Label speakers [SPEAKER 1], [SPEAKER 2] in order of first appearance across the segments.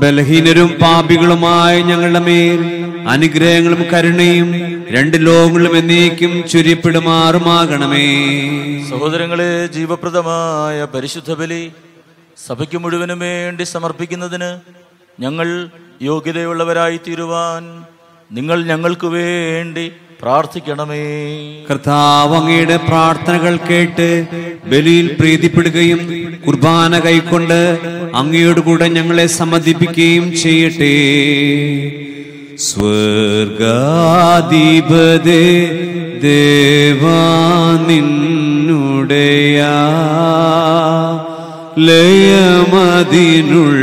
[SPEAKER 1] ബലഹീനരും പാപികളുമായ ഞങ്ങളുടെ മേൽ അനുഗ്രഹങ്ങളും കരുണയും രണ്ട് ലോകങ്ങളും എന്നേക്കും ചുരിപ്പിടുമാറുമാകണമേ.
[SPEAKER 2] സഹോദരങ്ങളെ ജീവപ്രദമായ പരിശുദ്ധ ബലി സഭയ്ക്ക് മുഴുവനും വേണ്ടി സമർപ്പിക്കുന്നതിന് ഞങ്ങൾ യോഗ്യതയുള്ളവരായി തീരുവാൻ നിങ്ങൾ ഞങ്ങൾക്ക് വേണ്ടി പ്രാർത്ഥിക്കണമേ.
[SPEAKER 1] കർത്താവ് അങ്ങയുടെ പ്രാർത്ഥനകൾ കേട്ട് ബലിയിൽ പ്രീതിപ്പെടുകയും കുർബാന കൈക്കൊണ്ട് അങ്ങയോട് കൂടെ ഞങ്ങളെ സമ്മതിപ്പിക്കുകയും ചെയ്യട്ടെ. സ്വർഗാധിപതേ ദേവാ നിന്നുടയാ ലയമതിനുൾ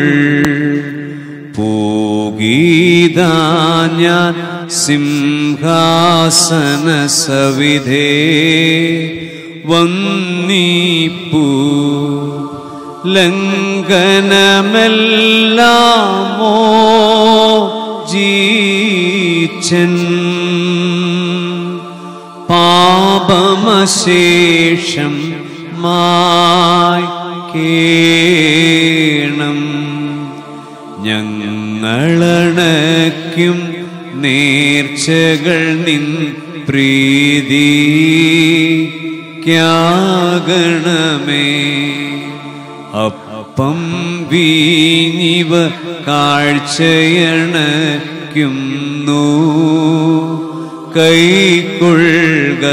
[SPEAKER 1] ഞാൻ സിംഹാസന സവിധേ വന്നീപ്പു. ലംഘനമെല്ലാമോ ജീച്ചൻ. പാപമശേഷം മായി കേണം. ഞങ്ങളണയ്ക്കും നേർച്ചകൾ നിൻ പ്രീതി ക്യാഗണമേ. അപ്പം വീഞ്ഞിവ കാഴ്ചയണയ്ക്കുന്നു. കൈക്കൊള്ളുക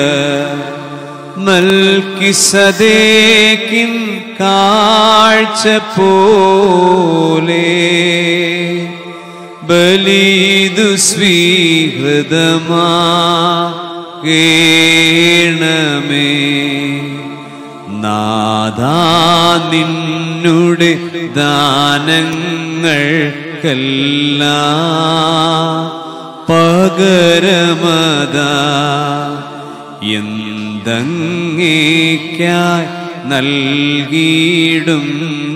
[SPEAKER 1] നൽകിസദേക്കിൻ കാഴ്ച പോലെ. ബലിതു സ്വീകൃതമാകേണമേ നാദാ നിന്നുടെ കല്ല പകരമതാ എന്തങ്ങേക്കായി നൽകിയിടും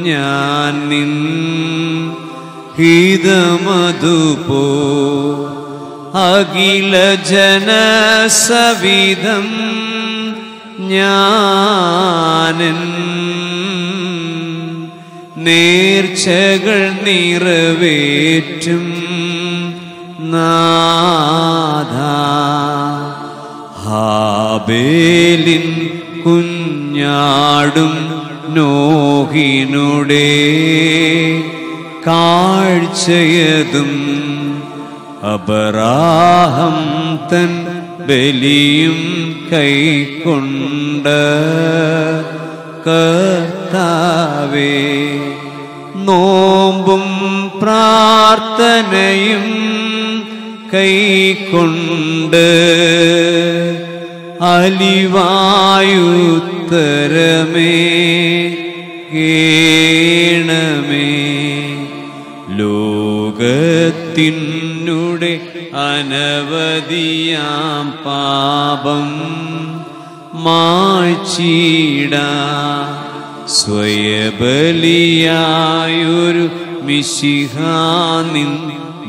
[SPEAKER 1] ഞാൻ നിൻ ഹിതമതുപോ അഖില ജനസവിധം ഞാനൻ. നേർച്ചകൾ നിറവേറ്റും നാഥ. ഹാബേലിൻ കുഞ്ഞാടും നോഹിനുടെ. കാഴ്ചയതും അപരാഹം തൻ ബലിയും കൈക്കൊണ്ട് കർത്താവേ നോമ്പും പ്രാർത്ഥനയും കൈക്കൊണ്ട് അലിവായുത്തരമേ കേണമേ ലോകത്തിനുടെ അനവധിയാം പാപം മാച്ചിട സ്വയബലിയായൊരു മിശിഹാനിൻ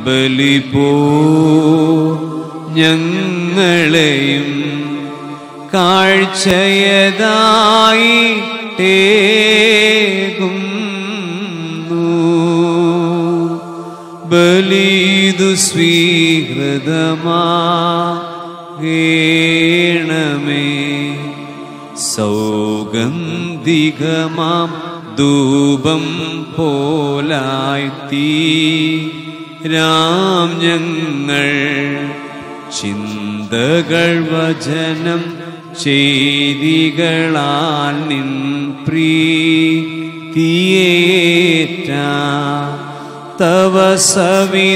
[SPEAKER 1] ബലിപോ ഞങ്ങളെയും കാഴ്ചയതായി തേകുന്നു ബലിതു സ്വീകൃതമാണമേ സൗഗന്ധികമാം ധൂപം പോലായി രാം ഞങ്ങൾ ചിന്തകൾ വചനം ചെയ്തികളാൽ നിൻ പ്രീതിയേറ്റ. തവ സവിധേയായുഷ്കാലം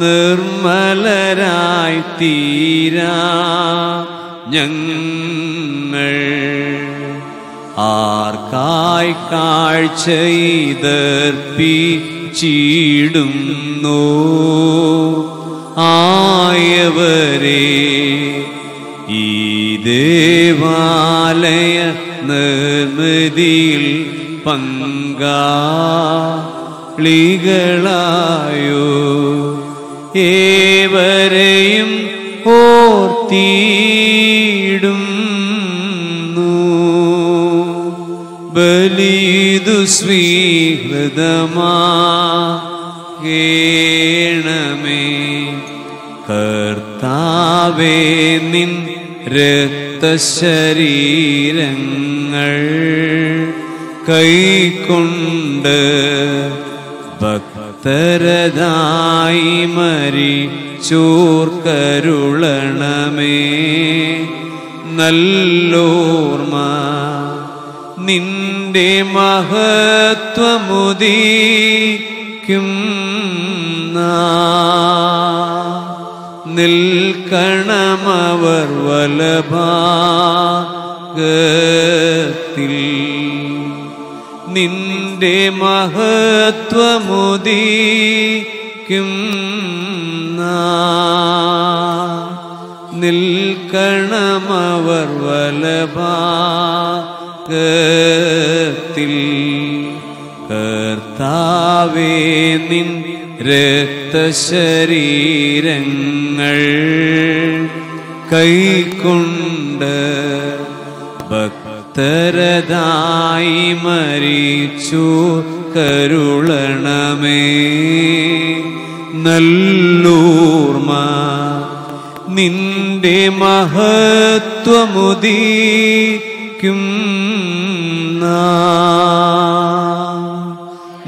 [SPEAKER 1] നിർമ്മലരായി തീരാ ഞങ്ങൾ. ആർക്കായി കാഴ്ചയിതർപ്പിച്ചിടുന്നു ആയവരെ ഈ ദേവാലയ നിർമ്മിതിയിൽ പങ്കാളികളായോ? ഏവരെയും ഓ ബലിതു സ്വീകൃതമാകേണമേ കർത്താവേ നിൻ രക്തശരീരങ്ങൾ കൈക്കൊണ്ട് ഭക്തരതായി മരി ചൂർക്കരുളണമേ നല്ലോർമ നിന്റെ മഹത്വമുദീക്കും നിൽക്കണമവർ വലഭാഗത്തിൽ നിന്റെ മഹത്വമുദീക്കും നിൽക്കണമവർ വലഭാഗത്തിൽ. കർത്താവേ നിൻ രക്തശരീരങ്ങൾ കൈക്കൊണ്ട് ഭക്തരതായി മരിച്ചു കരുളണമേ. നല്ലൂർമ നിന്റെ മഹത്വമുദീക്കും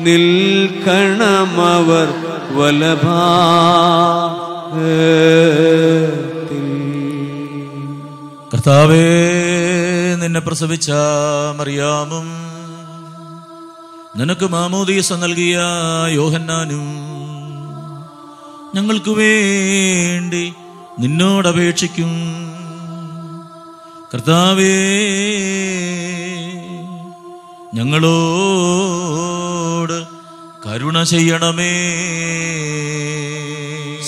[SPEAKER 1] നിൽക്കണമവർ വലഭാഗത്തിൽ
[SPEAKER 2] കർത്താവേ നിന്നെ പ്രസവിച്ച മറിയാമും നിനക്ക് മാമോദീസ നൽകിയ യോഹന്നാനും ഞങ്ങൾക്ക് വേണ്ടി നിന്നോട് അപേക്ഷിക്കും. കർത്താവേ ഞങ്ങളോട് കരുണ ചെയ്യണമേ.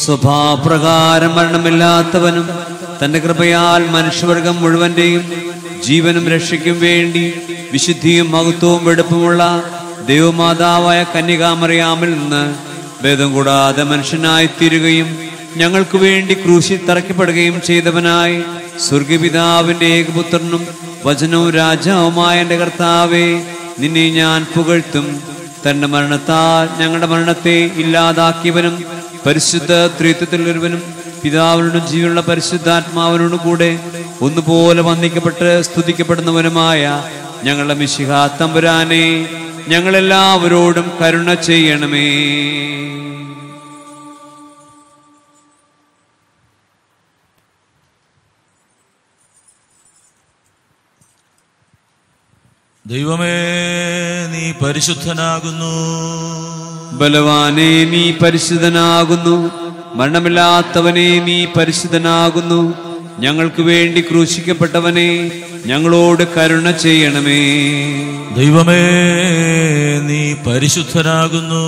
[SPEAKER 1] സ്വഭാവപ്രകാരം മരണമില്ലാത്തവനും തന്റെ കൃപയാൽ മനുഷ്യവർഗം മുഴുവന്റെയും ജീവനും രക്ഷയ്ക്കും വേണ്ടി വിശുദ്ധിയും മഹത്വവും വെടുപ്പുമുള്ള ദൈവമാതാവായ കന്യകാമറിയാമിൽ നിന്ന് ഭേദം കൂടാതെ മനുഷ്യനായി തീരുകയും ഞങ്ങൾക്ക് വേണ്ടി ക്രൂശിൽ തറയ്ക്കപ്പെടുകയും ചെയ്തവനായി സ്വർഗപിതാവിന്റെ ഏകപുത്രനും വചനവും രാജാവുമായ എന്റെ കർത്താവെ നിന്നെ ഞാൻ പുകഴ്ത്തും. തന്റെ മരണത്താൽ ഞങ്ങളുടെ മരണത്തെ ഇല്ലാതാക്കിയവനും പരിശുദ്ധ ത്രിത്വത്തിൽ പിതാവിനോടും ജീവനുള്ള പരിശുദ്ധാത്മാവിനോടും കൂടെ ഒന്നുപോലെ വന്ദിക്കപ്പെട്ട് സ്തുതിക്കപ്പെടുന്നവനുമായ ഞങ്ങളുടെ മിശിഹാ തമ്പുരാനെ ഞങ്ങളെല്ലാവരോടും കരുണ ചെയ്യണമേ.
[SPEAKER 2] ദൈവമേ നീ പരിശുദ്ധനാകുന്നു.
[SPEAKER 1] ബലവാനെ നീ പരിശുദ്ധനാകുന്നു. മരണമില്ലാത്തവനെ നീ പരിശുദ്ധനാകുന്നു. ഞങ്ങൾക്ക് വേണ്ടി ക്രൂശിക്കപ്പെട്ടവനെ ഞങ്ങളോട് കരുണ ചെയ്യണമേ.
[SPEAKER 2] ദൈവമേ നീ പരിശുദ്ധനാകുന്നു.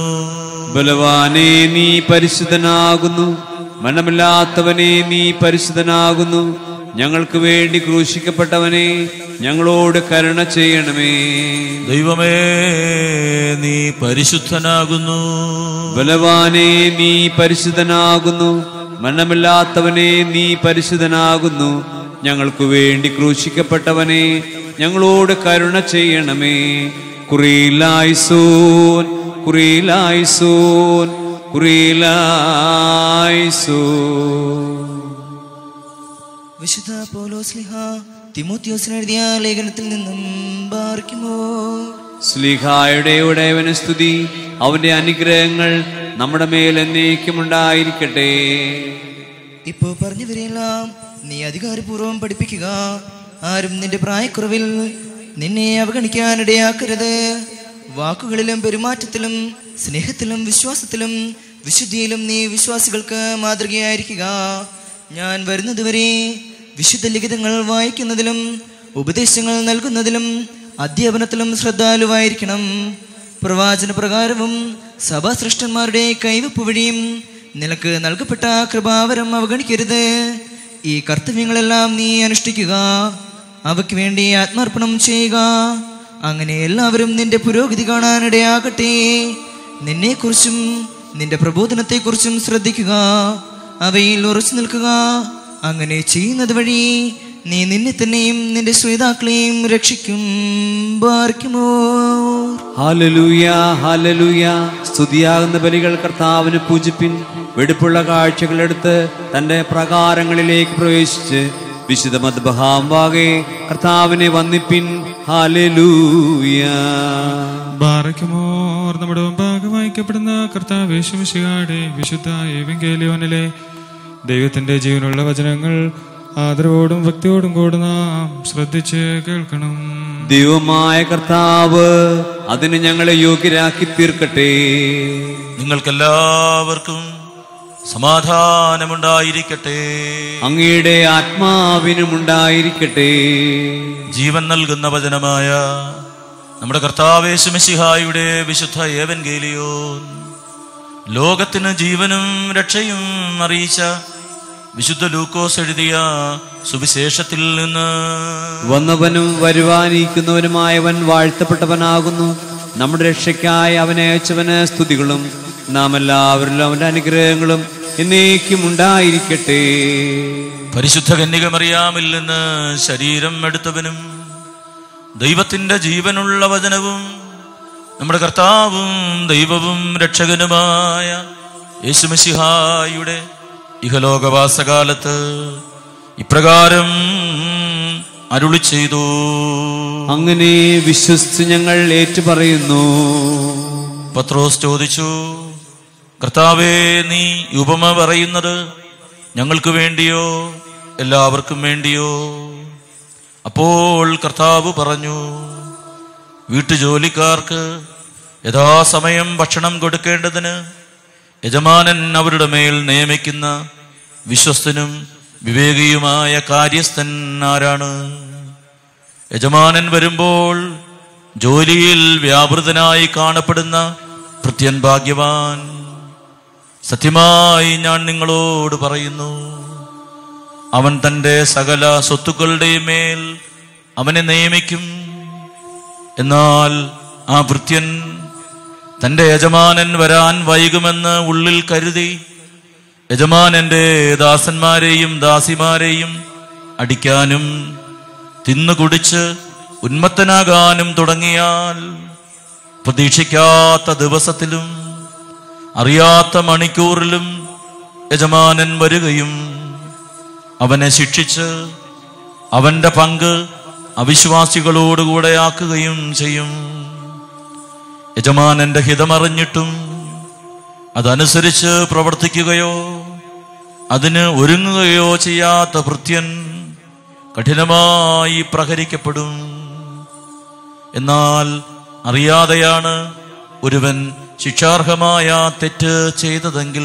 [SPEAKER 1] ബലവാനെ നീ പരിശുദ്ധനാകുന്നു. മരണമില്ലാത്തവനെ നീ പരിശുദ്ധനാകുന്നു. ഞങ്ങൾക്ക് വേണ്ടി ക്രൂശിക്കപ്പെട്ടവനെ ഞങ്ങളോട് കരുണ ചെയ്യണമേ.
[SPEAKER 2] ദൈവമേ നീ പരിശുദ്ധനാകുന്നു.
[SPEAKER 1] ബലവാനെ നീ പരിശുദ്ധനാകുന്നു. മരണമില്ലാത്തവനെ നീ പരിശുദ്ധനാകുന്നു. ഞങ്ങൾക്ക് വേണ്ടി ക്രൂശിക്കപ്പെട്ടവനെ ഞങ്ങളോട് കരുണ ചെയ്യണമേ. കുറിയിലായിസൂൻ കുറിയിലായിസൂൻ കുറിയിലായിസോൻ.
[SPEAKER 3] വിശുദ്ധ പൗലോസ്ലിഹ തിമോത്യോസിന് എഴുതിയ ലേഖനത്തിൽ നിന്നും പാർക്കുമോ
[SPEAKER 1] സ്ലിഹായുടെ ഉടയവന സ്തുതി അവന്റെ അനുഗ്രഹങ്ങൾ നമ്മുടെ മേൽ എന്നേക്കും ഉണ്ടായിരിക്കട്ടെ.
[SPEAKER 3] ഇപ്പോ പറഞ്ഞവരെല്ലാം നീ അധികാരപൂർവം പഠിപ്പിക്കുക. ആരും നിന്റെ പ്രായക്കുറവിൽ നിന്നെ അവഗണിക്കാനിടയാക്കരുത്. വാക്കുകളിലും പെരുമാറ്റത്തിലും സ്നേഹത്തിലും വിശ്വാസത്തിലും വിശുദ്ധിയിലും നീ വിശ്വാസികൾക്ക് മാതൃകയായിരിക്കുക. ഞാൻ വരുന്നതുവരെ വിശുദ്ധ ലിഖിതങ്ങൾ വായിക്കുന്നതിലും ഉപദേശങ്ങൾ നൽകുന്നതിലും അധ്യാപനത്തിലും ശ്രദ്ധാലുവായിരിക്കണം. പ്രവാചന പ്രകാരവും സഭാസൃഷ്ടന്മാരുടെ കൈവപ്പ് വഴിയും നിനക്ക് നൽകപ്പെട്ട കൃപാവരം അവഗണിക്കരുത്. ഈ കർത്തവ്യങ്ങളെല്ലാം നീ അനുഷ്ഠിക്കുക. അവയ്ക്ക് വേണ്ടി ആത്മാർപ്പണം ചെയ്യുക. അങ്ങനെ എല്ലാവരും നിന്റെ പുരോഗതി കാണാനിടയാകട്ടെ. നിന്നെക്കുറിച്ചും നിന്റെ പ്രബോധനത്തെക്കുറിച്ചും ശ്രദ്ധിക്കുക. അവയിൽ ഉറച്ചു നിൽക്കുക. അങ്ങനെ ചെയ്യുന്നത് വഴി നീ നിന്നെ തന്നെയും നിന്റെ ശ്വേതാക്കളെയും രക്ഷിക്കും.
[SPEAKER 1] സ്തുതിയാകുന്ന ബലികൾ കർത്താവിന് പൂജിപ്പിൻ. വെടുപ്പുള്ള കാഴ്ചകളെടുത്ത് തന്റെ പ്രകാരങ്ങളിലേക്ക് പ്രവേശിച്ച് വിശുദ്ധ മദ്ബഹാംവാകെ കർത്താവിനെ വന്നിപ്പിൻ ഹാലലൂയ
[SPEAKER 4] ബാറയ്ക്കുമോർ നമ്മുടെ മുമ്പാകെ വായിക്കപ്പെടുന്ന കർത്താവ് യേശുമിശിഹായുടെ വിശുദ്ധ ഏവെങ്കേലിയോനിലെ ദൈവത്തിന്റെ ജീവനുള്ള വചനങ്ങൾ ആദരവോടും ഭക്തിയോടും കൂടെ നാം ശ്രദ്ധിച്ച് കേൾക്കണം.
[SPEAKER 1] ദൈവമായ കർത്താവ് അതിന് ഞങ്ങളെ യോഗ്യരാക്കി തീർക്കട്ടെ.
[SPEAKER 2] നിങ്ങൾക്കെല്ലാവർക്കും സമാധാനമുണ്ടായിരിക്കട്ടെ.
[SPEAKER 1] അങ്ങയുടെ ആത്മാവിനും ഉണ്ടായിരിക്കട്ടെ
[SPEAKER 2] ജീവൻ നൽകുന്ന വചനമായ നമ്മുടെ കർത്താവേശുമസിഹായുടെ വിശുദ്ധ ഏവൻഗേലിയോൻ. ലോകത്തിന് ജീവനും രക്ഷയും അറിയിച്ച വിശുദ്ധ ലൂക്കോസ് എഴുതിയ സുവിശേഷത്തിൽ നിന്ന്
[SPEAKER 1] വന്നവനും വരുവാനിരിക്കുന്നവനുമായവൻ വാഴ്ത്തപ്പെട്ടവനാകുന്നു. നമ്മുടെ രക്ഷയ്ക്കായി അവനെ അയച്ചവന് സ്തുതികളും. നാം എല്ലാവരിലും അവന്റെ അനുഗ്രഹങ്ങളും എന്നേക്കും ഉണ്ടായിരിക്കട്ടെ.
[SPEAKER 2] പരിശുദ്ധ കന്യകമറിയാമിൽ നിന്ന് ശരീരം എടുത്തവനും ദൈവത്തിന്റെ ജീവനുള്ള വചനവും നമ്മുടെ കർത്താവും ദൈവവും രക്ഷകനുമായ യേശുമസിഹായുടെ ഇഹലോകവാസകാലത്ത് ഇപ്രകാരം അരുളി ചെയ്തു.
[SPEAKER 1] അങ്ങനെ വിശ്വസിച്ച് ഞങ്ങൾ ഏറ്റുപറയുന്നു.
[SPEAKER 2] പത്രോസ് ചോദിച്ചു കർത്താവേ നീ ഉപമ പറയുന്നത് ഞങ്ങൾക്ക് വേണ്ടിയോ എല്ലാവർക്കും വേണ്ടിയോ? അപ്പോൾ കർത്താവ് പറഞ്ഞു വീട്ടുജോലിക്കാർക്ക് യഥാസമയം ഭക്ഷണം കൊടുക്കേണ്ടതിന് യജമാനൻ അവരുടെ മേൽ നിയമിക്കുന്ന വിശ്വസ്തനും വിവേകിയുമായ കാര്യസ്ഥൻ ആരാണ്? യജമാനൻ വരുമ്പോൾ ജോലിയിൽ വ്യാപൃതനായി കാണപ്പെടുന്ന ഭൃത്യൻ ഭാഗ്യവാൻ. സത്യമായി ഞാൻ നിങ്ങളോട് പറയുന്നു അവൻ തന്റെ സകല സ്വത്തുക്കളുടെയും മേൽ അവനെ നിയമിക്കും. എന്നാൽ ആ ഭൃത്യൻ തന്റെ യജമാനൻ വരാൻ വൈകുമെന്ന് ഉള്ളിൽ കരുതി. യജമാനന്റെ ദാസന്മാരെയും ദാസിമാരെയും അടിക്കാനും തിന്നുകുടിച്ച് ഉന്മത്തനാകാനും തുടങ്ങിയാൽ പ്രതീക്ഷിക്കാത്ത ദിവസത്തിലും അറിയാത്ത മണിക്കൂറിലും യജമാനൻ വരികയും അവനെ ശിക്ഷിച്ച് അവന്റെ പങ്ക് അവിശ്വാസികളോടുകൂടെ ആക്കുകയും ചെയ്യും. യജമാനന്റെ ഹിതമറിഞ്ഞിട്ടും അതനുസരിച്ച് പ്രവർത്തിക്കുകയോ അതിന് ഒരുങ്ങുകയോ ചെയ്യാത്ത ഭൃത്യൻ കഠിനമായി പ്രഹരിക്കപ്പെടും. എന്നാൽ അറിയാതെയാണ് ഒരുവൻ ശിക്ഷാർഹമായ തെറ്റ് ചെയ്തതെങ്കിൽ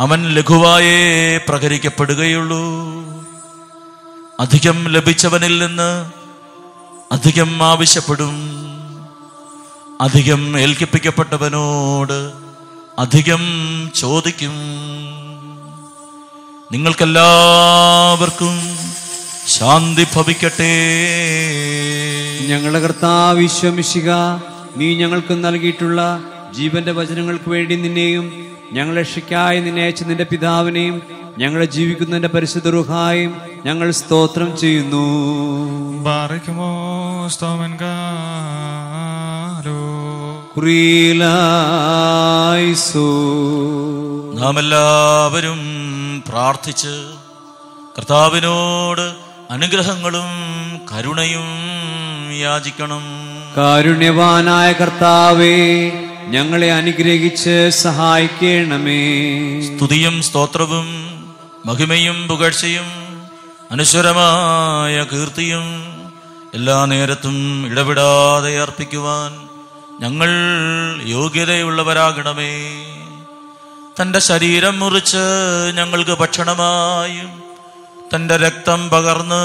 [SPEAKER 2] അവൻ ലഘുവായേ പ്രഹരിക്കപ്പെടുകയുള്ളൂ. അധികം ലഭിച്ചവനിൽ നിന്ന് അധികം ആവശ്യപ്പെടും. അധികം ഏൽക്കിപ്പിക്കപ്പെട്ടവനോട് അധികം ചോദിക്കും. നിങ്ങൾക്കെല്ലാവർക്കും ശാന്തി ഭവിക്കട്ടെ.
[SPEAKER 1] ഞങ്ങളുടെ കർത്താവ് വിശ്വമിശിക നീ ഞങ്ങൾക്ക് നൽകിയിട്ടുള്ള ജീവന്റെ വചനങ്ങൾക്ക് വേണ്ടി നിന്നെയും ഞങ്ങൾ രക്ഷയ്ക്കായി നിന്നെ അയച്ച നിന്റെ പിതാവിനെയും ഞങ്ങളെ ജീവിക്കുന്നതിന്റെ പരിശുദ്ധ റുഹായും ഞങ്ങൾ സ്തോത്രം ചെയ്യുന്നു.
[SPEAKER 2] നാം എല്ലാവരും പ്രാർത്ഥിച്ച് കർത്താവിനോട് അനുഗ്രഹങ്ങളും കരുണയും യാചിക്കണം.
[SPEAKER 1] കാരുണ്യവാനായ കർത്താവേ ഞങ്ങളെ അനുഗ്രഹിച്ച് സഹായിക്കണമേ.
[SPEAKER 2] സ്തുതിയും സ്തോത്രവും മഹിമയും പുകഴ്ചയും അനശ്വരമായ കീർത്തിയും എല്ലാ നേരത്തും ഇടപെടാതെ അർപ്പിക്കുവാൻ ഞങ്ങൾ യോഗ്യതയുള്ളവരാകണമേ. തന്റെ ശരീരം മുറിച്ച് ഞങ്ങൾക്ക് ഭക്ഷണമായും തന്റെ രക്തം പകർന്ന്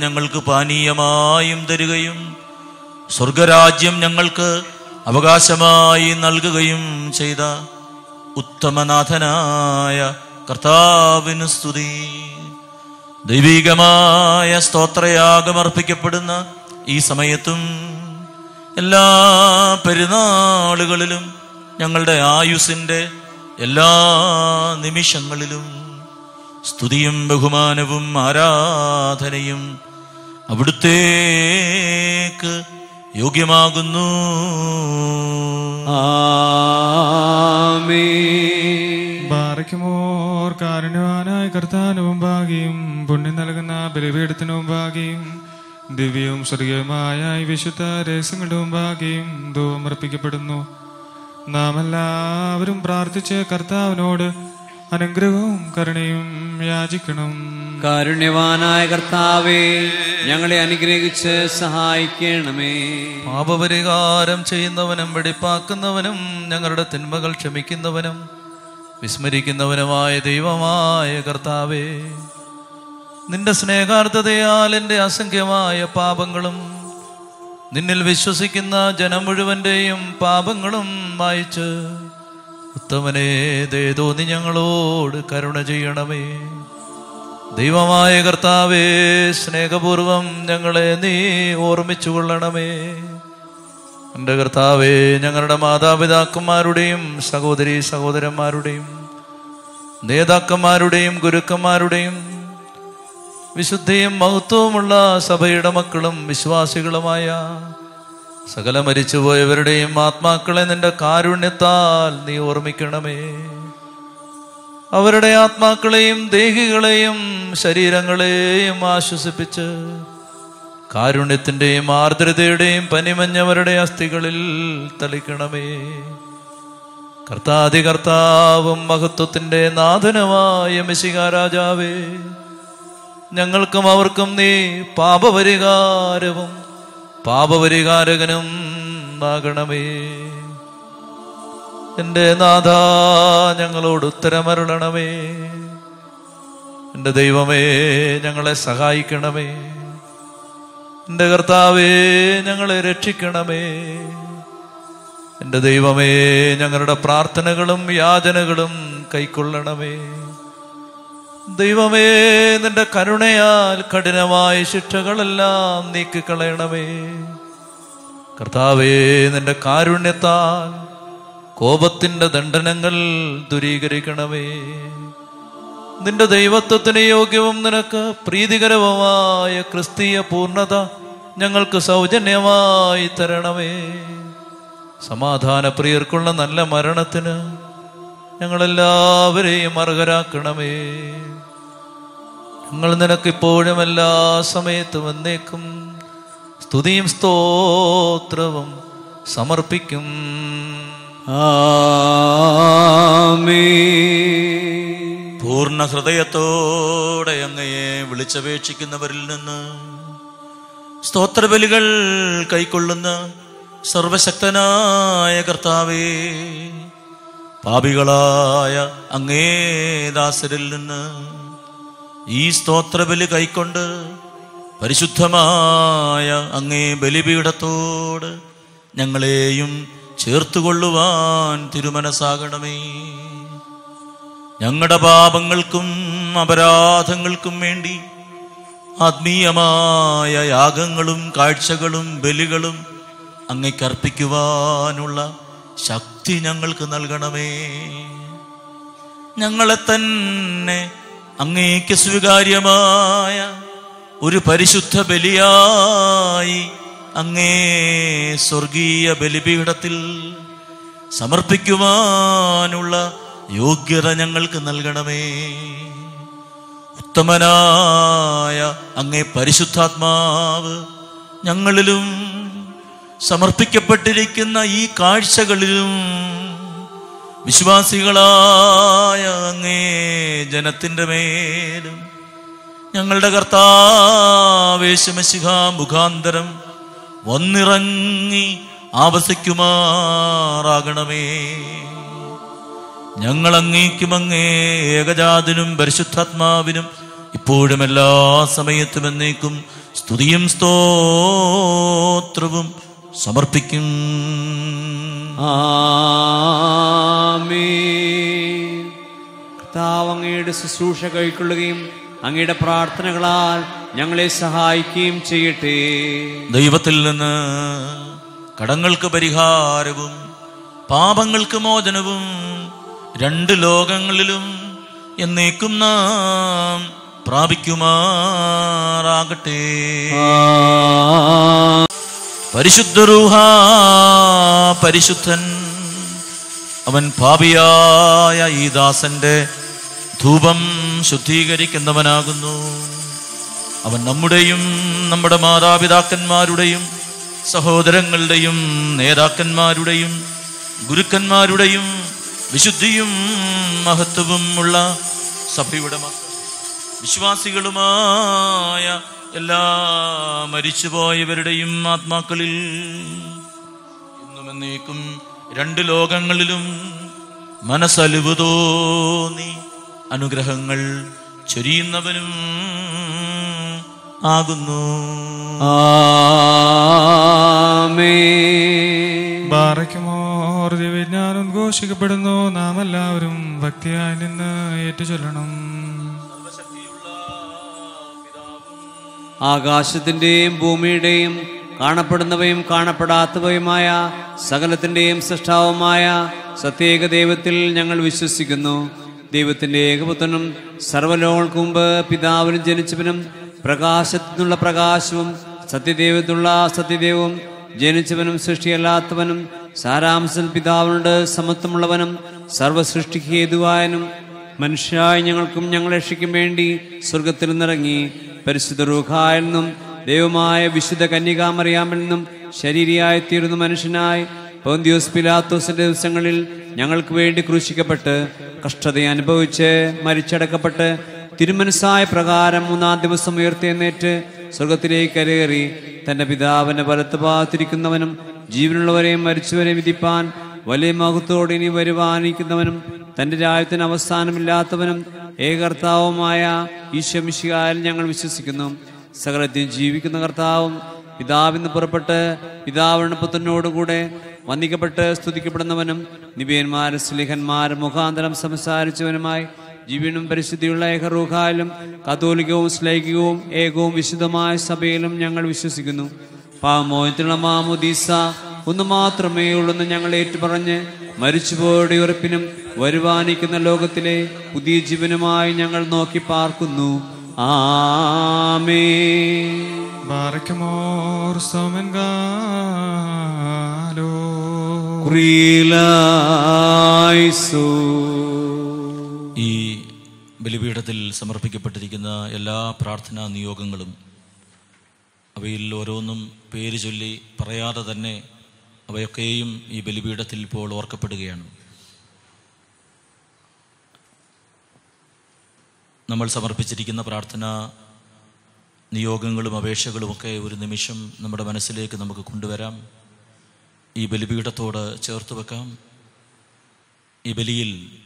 [SPEAKER 2] ഞങ്ങൾക്ക് പാനീയമായും തരികയും സ്വർഗരാജ്യം ഞങ്ങൾക്ക് അവകാശമായി നൽകുകയും ചെയ്ത ഉത്തമനാഥനായ കർത്താവിന് സ്തുതി. ദൈവികമായ സ്തോത്രയാഗമർപ്പിക്കപ്പെടുന്ന ഈ സമയത്തും എല്ലാ പെരുന്നാളുകളിലും ഞങ്ങളുടെ ആയുസിന്റെ എല്ലാ നിമിഷങ്ങളിലും സ്തുതിയും ബഹുമാനവും ആരാധനയും അവിടുത്തേക്ക് യോഗ്യമാകുന്നു.
[SPEAKER 4] ബാറയ്ക്കുമോർ കാരുണ്യവാനായ മുമ്പാകെയും പുണ്യം നൽകുന്ന ബലിപീഠത്തിനും മുമ്പാകെയും ദിവ്യവും സ്വർഗീയവുമായ വിശുദ്ധ രഹസ്യങ്ങളുടെ മുമ്പാകെയും ധൂമർപ്പിക്കപ്പെടുന്നു നാം എല്ലാവരും പ്രാർത്ഥിച്ച് കർത്താവിനോട് അനുഗ്രഹവും കരുണയും യാചിക്കണം.
[SPEAKER 1] കാരുണ്യവാനായ കർത്താവേ ഞങ്ങളെ അനുഗ്രഹിച്ച് സഹായിക്കണമേ.
[SPEAKER 2] പാപപരിഹാരം ചെയ്യുന്നവനും വെടിപ്പാക്കുന്നവനും ഞങ്ങളുടെ തിന്മകൾ ക്ഷമിക്കുന്നവനും വിസ്മരിക്കുന്നവനുമായ ദൈവമായ കർത്താവേ. നിന്റെ സ്നേഹാർത്ഥതയാൽ എന്റെ അസംഖ്യമായ പാപങ്ങളും നിന്നിൽ വിശ്വസിക്കുന്ന ജനം മുഴുവന്റെയും പാപങ്ങളും വായിച്ച് ഉത്തമനെ ദേ തോന്നി ഞങ്ങളോട് കരുണ ചെയ്യണമേ. ദൈവമായ കർത്താവേ സ്നേഹപൂർവം ഞങ്ങളെ നീ ഓർമ്മിച്ചു കൊള്ളണമേ. എന്റെ കർത്താവേ ഞങ്ങളുടെ മാതാപിതാക്കന്മാരുടെയും സഹോദരി സഹോദരന്മാരുടെയും നേതാക്കന്മാരുടെയും ഗുരുക്കന്മാരുടെയും വിശുദ്ധിയും മഹത്വവുമുള്ള സഭയുടെ മക്കളും വിശ്വാസികളുമായ സകല മരിച്ചുപോയവരുടെയും ആത്മാക്കളെ നിന്റെ കാരുണ്യത്താൽ നീ ഓർമ്മിക്കണമേ. അവരുടെ ആത്മാക്കളെയും ദേഹികളെയും ശരീരങ്ങളെയും ആശ്വസിപ്പിച്ച് കാരുണ്യത്തിന്റെയും ആർദ്രതയുടെയും പനിമഞ്ഞവരുടെ അസ്ഥികളിൽ തളിക്കണമേ. കർത്താതികർത്താവും മഹത്വത്തിന്റെ നാഥനുമായ മിശിക രാജാവേ ഞങ്ങൾക്കും അവർക്കും നീ പാപപരിഹാരവും പാപപരിഹാരകനും ആകണമേ. എന്റെ നാഥ ഞങ്ങളോട് ഉത്തരമരുളണമേ. എന്റെ ദൈവമേ ഞങ്ങളെ സഹായിക്കണമേ. എന്റെ കർത്താവേ ഞങ്ങളെ രക്ഷിക്കണമേ. എന്റെ ദൈവമേ ഞങ്ങളുടെ പ്രാർത്ഥനകളും യാചനകളും കൈക്കൊള്ളണമേ. ദൈവമേ നിന്റെ കരുണയാൽ കഠിനമായ ശിക്ഷകളെല്ലാം നീക്കിക്കളയണമേ. കർത്താവേ നിന്റെ കാരുണ്യത്താൽ കോപത്തിന്റെ ദണ്ഡനങ്ങൾ ദുരീകരിക്കണമേ. നിന്റെ ദൈവത്വത്തിന് യോഗ്യവും നിനക്ക് പ്രീതികരവുമായ ക്രിസ്തീയ പൂർണത ഞങ്ങൾക്ക് സൗജന്യമായി തരണമേ. സമാധാന പ്രിയർക്കുള്ള നല്ല മരണത്തിന് ഞങ്ങളെല്ലാവരെയും അർഹരാക്കണമേ. ഞങ്ങൾ നിനക്കിപ്പോഴും എല്ലാ സമയത്തും എന്നേക്കും സ്തുതിയും സ്തോത്രവും സമർപ്പിക്കും. പൂർണ ഹൃദയത്തോടെ അങ്ങയെ വിളിച്ചപേക്ഷിക്കുന്നവരിൽ നിന്ന് സ്തോത്രബലികൾ കൈക്കൊള്ളുന്ന സർവശക്തനായ കർത്താവേ പാപികളായ അങ്ങേദാസരിൽ നിന്ന് ഈ സ്തോത്രബലി കൈക്കൊണ്ട് പരിശുദ്ധമായ അങ്ങേ ബലിപീഠത്തോട് ഞങ്ങളെയും ചേർത്തുകൊള്ളുവാൻ തിരുമനസാകണമേ ഞങ്ങളുടെ പാപങ്ങൾക്കും അപരാധങ്ങൾക്കും വേണ്ടി ആത്മീയമായ യാഗങ്ങളും കാഴ്ചകളും ബലികളും അങ്ങയ്ക്കർപ്പിക്കുവാനുള്ള ശക്തി ഞങ്ങൾക്ക് നൽകണമേ. ഞങ്ങളെ തന്നെ അങ്ങേക്ക് സ്വീകാര്യമായ ഒരു പരിശുദ്ധ ബലിയായി അങ്ങേ സ്വർഗീയ ബലിപീഠത്തിൽ സമർപ്പിക്കുവാനുള്ള യോഗ്യത ഞങ്ങൾക്ക് നൽകണമേ. ഉത്തമനായ അങ്ങേ പരിശുദ്ധാത്മാവ് ഞങ്ങളിലും സമർപ്പിക്കപ്പെട്ടിരിക്കുന്ന ഈ കാഴ്ചകളിലും വിശ്വാസികളായ അങ്ങേ ജനത്തിന്റെ മേലും ഞങ്ങളുടെ കർത്താവേശമശിഖ മുഖാന്തരം വന്നിറങ്ങി ആവസിക്കുമാറാകണമേ. അങ്ങേ ഏകജാതിനും പരിശുദ്ധാത്മാവിനും ഇപ്പോഴും എല്ലാ സമയത്തും എന്നേക്കും സ്തുതിയും സ്തോത്രവും സമർപ്പിക്കും.
[SPEAKER 1] കർത്താവ് അങ്ങയുടെ ശുശ്രൂഷ കൈക്കൊള്ളുകയും അങ്ങയുടെ പ്രാർത്ഥനകളാൽ ഞങ്ങളെ സഹായിക്കുകയും ചെയ്യട്ടെ.
[SPEAKER 2] ദൈവത്തിൽ നിന്ന് കടങ്ങൾക്ക് പരിഹാരവും പാപങ്ങൾക്ക് മോചനവും രണ്ട് ലോകങ്ങളിലും എന്നേക്കും നാം പ്രാപിക്കുമാറാകട്ടെ. പരിശുദ്ധ പരിശുദ്ധൻ. അവൻ പാപിയായ ഈ ദാസന്റെ ധൂപം ശുദ്ധീകരിക്കുന്നവനാകുന്നു. അവൻ നമ്മുടെയും നമ്മുടെ മാതാപിതാക്കന്മാരുടെയും സഹോദരങ്ങളുടെയും നേതാക്കന്മാരുടെയും ഗുരുക്കന്മാരുടെയും വിശുദ്ധിയും മഹത്വവും ഉള്ള സഭയുടെ വിശ്വാസികളുമായ എല്ലാ മരിച്ചുപോയവരുടെയും ആത്മാക്കളിൽ ഇന്നും എന്നേക്കും രണ്ട് ലോകങ്ങളിലും മനസ്സലിവ് തോന്നി അനുഗ്രഹങ്ങൾ ചൊരിയുന്നവനും ആകുന്നു.
[SPEAKER 1] ആമേൻ.
[SPEAKER 4] വിജ്ഞാനം ദിവ്യജ്ഞാനം ഉദ്ഘോഷിക്കപ്പെടുന്നു നാം എല്ലാവരും ഭക്തിയായി നിന്ന് ഏറ്റുചൊല്ലണം.
[SPEAKER 1] ആകാശത്തിന്റെയും ഭൂമിയുടെയും കാണപ്പെടുന്നവയും കാണപ്പെടാത്തവയുമായ സകലത്തിന്റെയും സൃഷ്ടാവുമായ സത്യേക ദൈവത്തിൽ ഞങ്ങൾ വിശ്വസിക്കുന്നു. ദൈവത്തിന്റെ ഏകപുത്രനും സർവലോകൾക്ക് മുമ്പ് പിതാവിനും ജനിച്ചവനും പ്രകാശത്തിനുള്ള പ്രകാശവും സത്യദൈവത്തിനുള്ള സത്യദൈവവും ജനിച്ചവനും സൃഷ്ടിയല്ലാത്തവനും സാരാംശൽ പിതാവിനോട് സമത്വമുള്ളവനും സർവസൃഷ്ടിക്ക് ഹേതുവായനും മനുഷ്യായ ഞങ്ങൾക്കും ഞങ്ങളെ രക്ഷിക്കും വേണ്ടി സ്വർഗത്തിൽ നിന്നിറങ്ങി. പരിശുദ്ധ നിന്നും ദൈവമായ വിശുദ്ധ കന്യകാമറിയാമിൽ നിന്നും ശരീരിയായി തീർന്ന മനുഷ്യനായി പോന്തിയോസ് പിലാത്തോസിന്റെ ദിവസങ്ങളിൽ ഞങ്ങൾക്ക് വേണ്ടി ക്രൂശിക്കപ്പെട്ട് കഷ്ടത അനുഭവിച്ച് മരിച്ചടക്കപ്പെട്ട് തിരുമനസായ പ്രകാരം മൂന്നാം ദിവസം ഉയർത്തെഴുന്നേറ്റ് സ്വർഗത്തിലേക്ക് കരകയറി തന്റെ പിതാവിന്റെ വലത്ത് ഭാഗത്തിരിക്കുന്നവനും ജീവനുള്ളവരെയും മരിച്ചവരെയും വിധിപ്പാൻ വലിയ മഹത്വത്തോടെ ഇനി വരുവാനിക്കുന്നവനും തന്റെ രാജ്യത്തിന് അവസാനമില്ലാത്തവനും ഏകർത്താവുമായ ഈശ്വമിശികായിൽ ഞങ്ങൾ വിശ്വസിക്കുന്നു. സകലത്തിൽ ജീവിക്കുന്ന കർത്താവും പിതാവിന്ന് പുറപ്പെട്ട് പിതാവിന് പുത്രനോടുകൂടെ വന്ദിക്കപ്പെട്ട് സ്തുതിക്കപ്പെടുന്നവനും നിബിയന്മാരും സ്ലിഹന്മാരും മുഖാന്തരം സംസാരിച്ചവനുമായി ജീവനും പരിശുദ്ധിയുള്ള ഏകറൂഹായാലും കാതോലികവും ശ്ലൈകികവും ഏകവും വിശുദ്ധമായ സഭയിലും ഞങ്ങൾ വിശ്വസിക്കുന്നു. പാമോത്തിനുള്ള മാമുദീസ ഒന്ന് മാത്രമേ ഉള്ളെന്ന് ഞങ്ങൾ ഏറ്റുപറഞ്ഞ് മരിച്ചുപോയുടെ ഉറപ്പിനും വരുവാനിക്കുന്ന ലോകത്തിലെ പുതിയ ജീവനുമായി ഞങ്ങൾ നോക്കി പാർക്കുന്നു. ആമേ
[SPEAKER 4] ബാറയ്ക്കുമോർ സോമൻകാലോ
[SPEAKER 1] ക്രീലായിസു
[SPEAKER 2] ഈ ബലിപീഠത്തിൽ സമർപ്പിക്കപ്പെട്ടിരിക്കുന്ന എല്ലാ പ്രാർത്ഥനാ നിയോഗങ്ങളും അവയിൽ ഓരോന്നും പേര് ചൊല്ലി പറയാതെ തന്നെ അവയൊക്കെയും ഈ ബലിപീഠത്തിൽ ഇപ്പോൾ ഓർക്കപ്പെടുകയാണ്. നമ്മൾ സമർപ്പിച്ചിരിക്കുന്ന പ്രാർത്ഥന നിയോഗങ്ങളും അപേക്ഷകളുമൊക്കെ ഒരു നിമിഷം നമ്മുടെ മനസ്സിലേക്ക് നമുക്ക് കൊണ്ടുവരാം. ഈ ബലിപീഠത്തോട് ചേർത്ത് വെക്കാം. ഈ ബലിയിൽ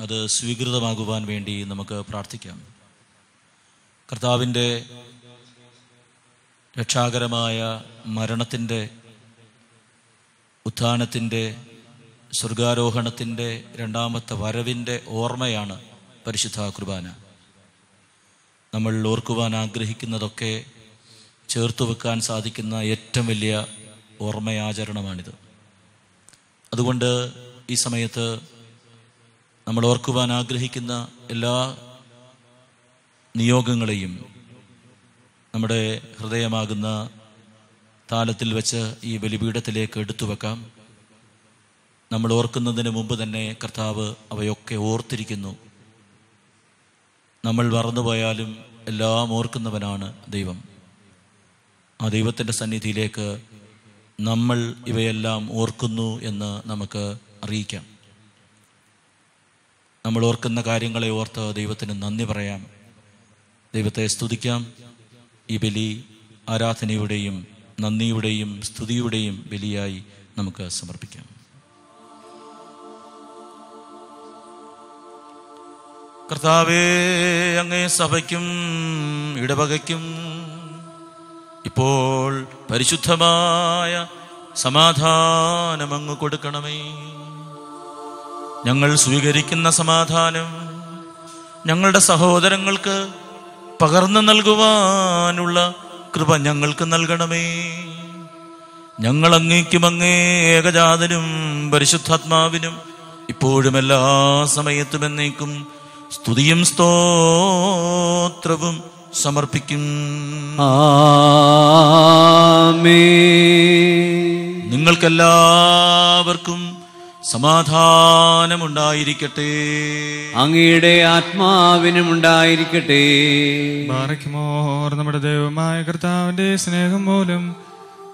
[SPEAKER 2] അത് സ്വീകൃതമാകുവാൻ വേണ്ടി നമുക്ക് പ്രാർത്ഥിക്കാം. കർത്താവിന്റെ രക്ഷാകരമായ മരണത്തിന്റെ ഉത്ഥാനത്തിന്റെ സ്വർഗാരോഹണത്തിന്റെ രണ്ടാമത്തെ വരവിന്റെ ഓർമ്മയാണ് പരിശുദ്ധ കുർബാന. നമ്മൾ ഓർക്കുവാൻ ആഗ്രഹിക്കുന്നതൊക്കെ ചേർത്തു വെക്കാൻ സാധിക്കുന്ന ഏറ്റവും വലിയ ഓർമ്മയാചരണമാണിത്. അതുകൊണ്ട് ഈ സമയത്ത് നമ്മൾ ഓർക്കുവാൻ ആഗ്രഹിക്കുന്ന എല്ലാ നിയോഗങ്ങളെയും നമ്മുടെ ഹൃദയമാകുന്ന താലത്തിൽ വെച്ച് ഈ ബലിപീഠത്തിലേക്ക് എടുത്തു വെക്കാം. നമ്മൾ ഓർക്കുന്നതിന് മുമ്പ് തന്നെ കർത്താവ് അവയൊക്കെ ഓർത്തിരിക്കുന്നു. നമ്മൾ മറന്നുപോയാലും എല്ലാം ഓർക്കുന്നവനാണ് ദൈവം. ആ ദൈവത്തിന്റെ സന്നിധിയിലേക്ക് നമ്മൾ ഇവയെല്ലാം ഓർക്കുന്നു എന്ന് നമുക്ക് അറിയിക്കാം. നമ്മൾ ഓർക്കുന്ന കാര്യങ്ങളെ ഓർത്ത് ദൈവത്തിന് നന്ദി പറയാം. ദൈവത്തെ സ്തുതിക്കാം. ഈ ബലി ആരാധനയുടെയും നന്ദിയുടെയും സ്തുതിയുടെയും ബലിയായി നമുക്ക് സമർപ്പിക്കാം. കർത്താവേ അങ്ങേ സഭയ്ക്കും ഇടവകയ്ക്കും ഇപ്പോൾ പരിശുദ്ധമായ സമാധാനം അങ്ങ് കൊടുക്കണമേ. ഞങ്ങൾ സ്വീകരിക്കുന്ന സമാധാനം ഞങ്ങളുടെ സഹോദരങ്ങൾക്ക് പകർന്നു നൽകുവാനുള്ള കൃപ ഞങ്ങൾക്ക് നൽകണമേ. ഞങ്ങൾ അങ്ങേക്കും അങ്ങേ ഏകജാതനും പരിശുദ്ധാത്മാവിനും ഇപ്പോഴും എല്ലാ സമയത്തും എന്നേക്കും സ്തുതിയും സ്തോത്രവും സമർപ്പിക്കും.
[SPEAKER 1] ആമേ
[SPEAKER 2] നിങ്ങൾക്കെല്ലാവർക്കും സമാധാനമുണ്ടായിരിക്കട്ടെ.
[SPEAKER 1] അങ്ങയുടെ ആത്മാവിനും ഉണ്ടായിരിക്കട്ടെ
[SPEAKER 4] ബാറയ്ക്കുമോർ നമ്മുടെ ദൈവമായ കർത്താവിന്റെ സ്നേഹം മൂലം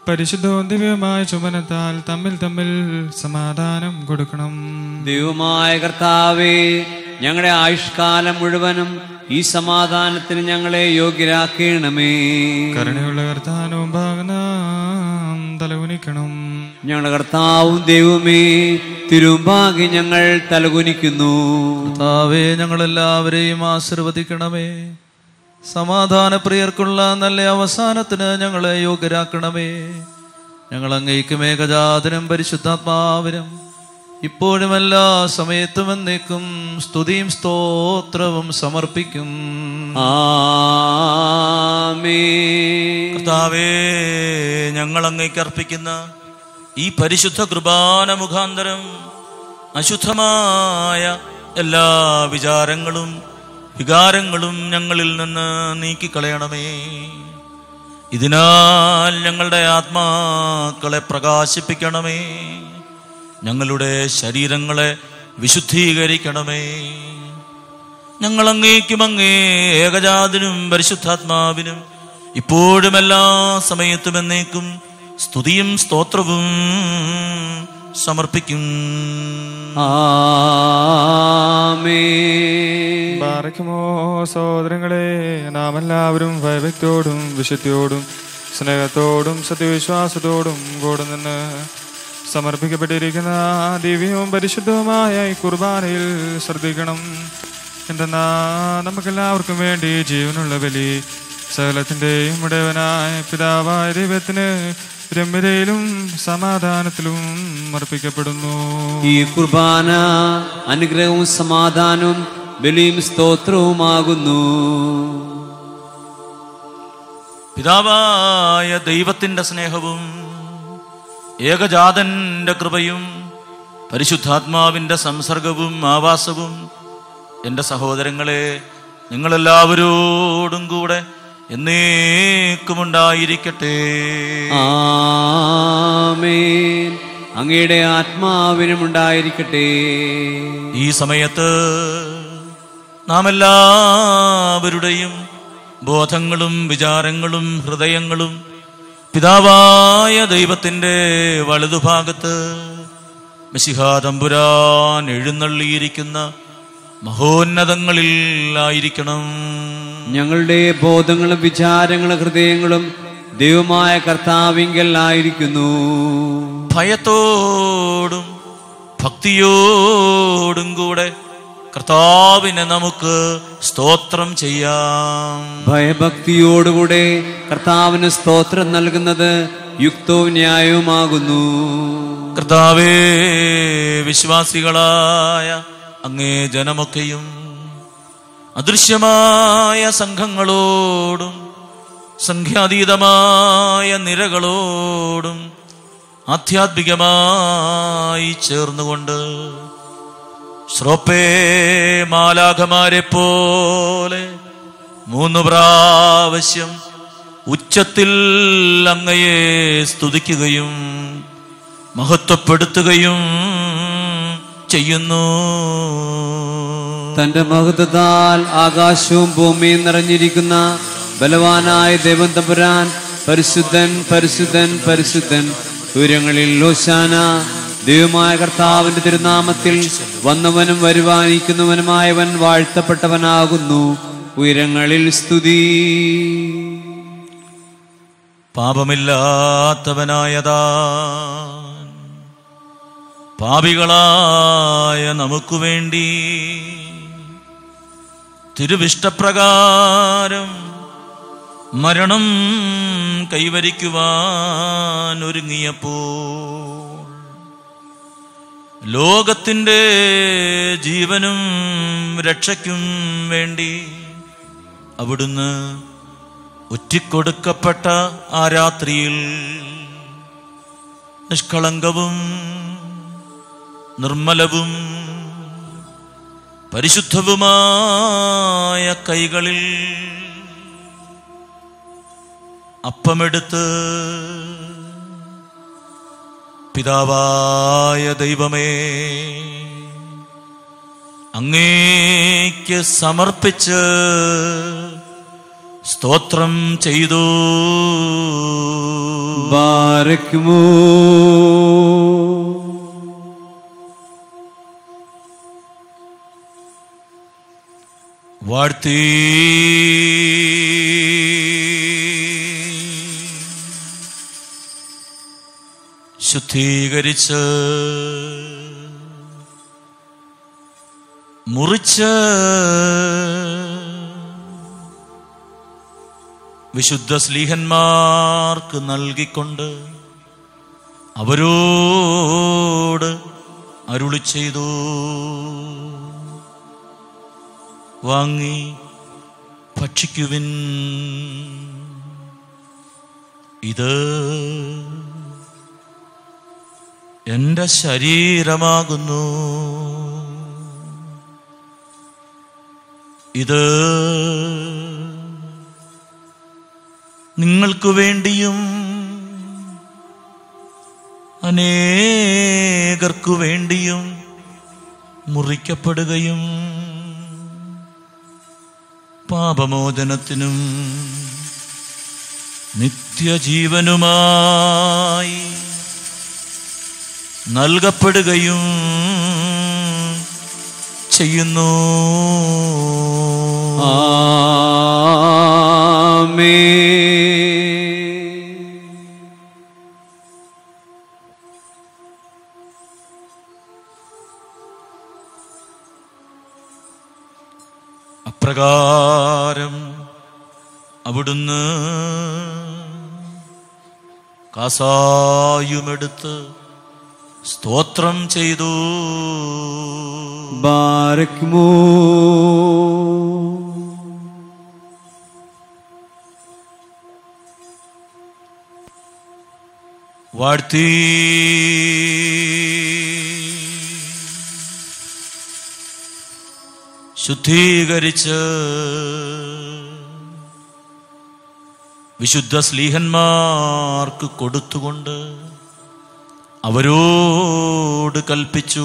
[SPEAKER 4] പരിശുദ്ധവും ദിവ്യമായ ചുമനത്താൽ തമ്മിൽ തമ്മിൽ സമാധാനം കൊടുക്കണം.
[SPEAKER 1] ദൈവമായ കർത്താവേ ഞങ്ങളുടെ ആയുഷ്കാലം മുഴുവനും ഈ സമാധാനത്തിന് ഞങ്ങളെ യോഗ്യരാക്കണമേ.
[SPEAKER 4] കരുണയുള്ള കർത്താനവും ഭാഗനാം തലകുനിക്കണം.
[SPEAKER 1] ഞങ്ങളുടെ കർത്താവും ദൈവമേ തിരുമ്പാകെ ഞങ്ങൾ തലകുനിക്കുന്നു.
[SPEAKER 3] കർത്താവേ ഞങ്ങളെല്ലാവരെയും ആശീർവദിക്കണമേ. സമാധാന പ്രിയർക്കുള്ള നല്ല അവസാനത്തിന് ഞങ്ങളെ യോഗ്യരാക്കണമേ. ഞങ്ങൾ അങ്ങേക്കും ഏകജാതനും പരിശുദ്ധാത്മാവിനും ഇപ്പോഴും എല്ലാ സമയത്തും എന്നേക്കും സ്തുതിയും സ്തോത്രവും സമർപ്പിക്കും.
[SPEAKER 1] ആമേൻ.
[SPEAKER 2] കർത്താവേ ഞങ്ങൾ അങ്ങേക്ക് അർപ്പിക്കുന്ന ഈ പരിശുദ്ധ കൃപാന മുഖാന്തരം അശുദ്ധമായ എല്ലാ വിചാരങ്ങളും വികാരങ്ങളും ഞങ്ങളിൽ നിന്ന് നീക്കിക്കളയണമേ. ഇതിനാൽ ഞങ്ങളുടെ ആത്മാക്കളെ പ്രകാശിപ്പിക്കണമേ. ഞങ്ങളുടെ ശരീരങ്ങളെ വിശുദ്ധീകരിക്കണമേ. ഞങ്ങൾ അങ്ങേക്കും അങ്ങേ ഏകജാതിനും പരിശുദ്ധാത്മാവിനും ഇപ്പോഴും എല്ലാ സമയത്തും എന്നേക്കും സ്തുതിയും സ്തോത്രവും സമർപ്പിക്കും.
[SPEAKER 1] ആമേൻ.
[SPEAKER 4] ബാറയ്ക്കുമോ സഹോദരങ്ങളെ നാം എല്ലാവരും ഭയഭക്തിയോടും വിശുദ്ധിയോടും സ്നേഹത്തോടും സത്യവിശ്വാസത്തോടും കൂടെ നിന്ന് സമർപ്പിക്കപ്പെട്ടിരിക്കുന്ന ദിവ്യവും പരിശുദ്ധവുമായ ഈ കുർബാനയിൽ ശ്രദ്ധിക്കണം. എന്തെന്നാ നമുക്കെല്ലാവർക്കും വേണ്ടി ജീവനുള്ള ബലി സകലത്തിന്റെയും ഉടയവനായ പിതാവായ ദൈവത്തിന് രമ്യതയിലും സമാധാനത്തിലും അർപ്പിക്കപ്പെടുന്നു.
[SPEAKER 1] ഈ കുർബാന അനുഗ്രഹവും സമാധാനവും ബലിയും സ്തോത്രവുമാകുന്നു.
[SPEAKER 2] പിതാവായ ദൈവത്തിന്റെ സ്നേഹവും ഏകജാതന്റെ കൃപയും പരിശുദ്ധാത്മാവിന്റെ സംസർഗവും ആവാസവും എന്റെ സഹോദരങ്ങളെ നിങ്ങളെല്ലാവരോടും കൂടെ എന്നേക്കുമുണ്ടായിരിക്കട്ടെ.
[SPEAKER 1] ആമേൻ. അങ്ങയുടെ ആത്മാവിനും ഉണ്ടായിരിക്കട്ടെ
[SPEAKER 2] ഈ സമയത്ത് നാം എല്ലാവരുടെയും ബോധങ്ങളും വിചാരങ്ങളും ഹൃദയങ്ങളും പിതാവായ ദൈവത്തിന്റെ വലതുഭാഗത്ത് മിശിഹാതമ്പുരാൻ എഴുന്നള്ളിയിരിക്കുന്ന മഹോന്നതങ്ങളിൽ ആയിരിക്കണം
[SPEAKER 1] ഞങ്ങളുടെ ബോധങ്ങളും വിചാരങ്ങളും ഹൃദയങ്ങളും ദൈവമായ കർത്താവിങ്കൽ ആയിരിക്കുന്നു.
[SPEAKER 2] ഭയത്തോടും ഭക്തിയോടും കൂടെ കർത്താവിനെ നമുക്ക് സ്തോത്രം ചെയ്യാം.
[SPEAKER 1] ഭയഭക്തിയോടുകൂടെ കർത്താവിന് സ്തോത്രം നൽകുന്നത് യുക്തവും ന്യായവുമാകുന്നു.
[SPEAKER 2] കർത്താവേ വിശ്വാസികളായ അങ്ങേ ജനമൊക്കെയും അദൃശ്യമായ സംഘങ്ങളോടും സംഖ്യാതീതമായ നിരകളോടും ആധ്യാത്മികമായി ചേർന്നുകൊണ്ട് ശ്രോപ്പേ മാലാഖമാരെ പോലെ മൂന്ന് പ്രാവശ്യം ഉച്ചത്തിൽ അങ്ങയെ സ്തുതിക്കുകയും മഹത്വപ്പെടുത്തുകയും ചെയ്യുന്നു.
[SPEAKER 1] തന്റെ മഹത്വത്താൽ ആകാശവും ഭൂമിയും നിറഞ്ഞിരിക്കുന്ന ബലവാനായ ദേവൻ തമ്പുരാൻ പരിശുദ്ധൻ പരിശുദ്ധൻ പരിശുദ്ധൻ ഉയരങ്ങളിൽ ലോശാന ദൈവമായ കർത്താവിന്റെ തിരുനാമത്തിൽ വന്നവനും വരുവാനിക്കുന്നവനുമായവൻ വാഴ്ത്തപ്പെട്ടവനാകുന്നു. ഉയരങ്ങളിൽ സ്തുതി.
[SPEAKER 2] പാപമില്ലാത്തവനായതാ. പാപികളായ നമുക്കു വേണ്ടി. തിരുവിഷ്ടപ്രകാരം മരണം കൈവരിക്കുവാൻ ഒരുങ്ങിയപ്പോൾ ലോകത്തിന്റെ ജീവനും രക്ഷയ്ക്കും വേണ്ടി അവിടുന്ന് ഒറ്റിക്കൊടുക്കപ്പെട്ട ആ രാത്രിയിൽ നിഷ്കളങ്കവും നിർമ്മലവും പരിശുദ്ധവുമായ കൈകളിൽ അപ്പമെടുത്ത് പിതാവായ ദൈവമേ അങ്ങേക്ക് സമർപ്പിച്ച് സ്തോത്രം ചെയ്തു.
[SPEAKER 1] ബാരക്കുമോ?
[SPEAKER 2] വാഴ്ത്തി. ശുദ്ധീകരിച്ച് മുറിച്ച് വിശുദ്ധ സ്ലീഹന്മാർക്ക് നൽകിക്കൊണ്ട് അവരോട് അരുളി ചെയ്തു. വാങ്ങി ഭക്ഷിക്കുവിൻ. ഇത് എന്റെ ശരീരമാകുന്നു. ഇത് നിങ്ങൾക്ക് വേണ്ടിയും അനേകർക്കു വേണ്ടിയും മുറിക്കപ്പെടുകയും പാപമോചനത്തിനും നിത്യജീവനുമായി നൽകപ്പെടുകയും ചെയ്യുന്നു.
[SPEAKER 1] ആമേൻ.
[SPEAKER 2] അപ്രകാരം അവിടുന്ന് കാസായുമെടുത്ത് സ്തോത്രം ചെയ്തു.
[SPEAKER 1] ബാരക്മോ.
[SPEAKER 2] വാഴ്ത്തി ശുദ്ധീകരിച്ച്. വിശുദ്ധ സ്ലീഹന്മാർക്ക് കൊടുത്തുകൊണ്ട് അവരോട് കൽപ്പിച്ചു.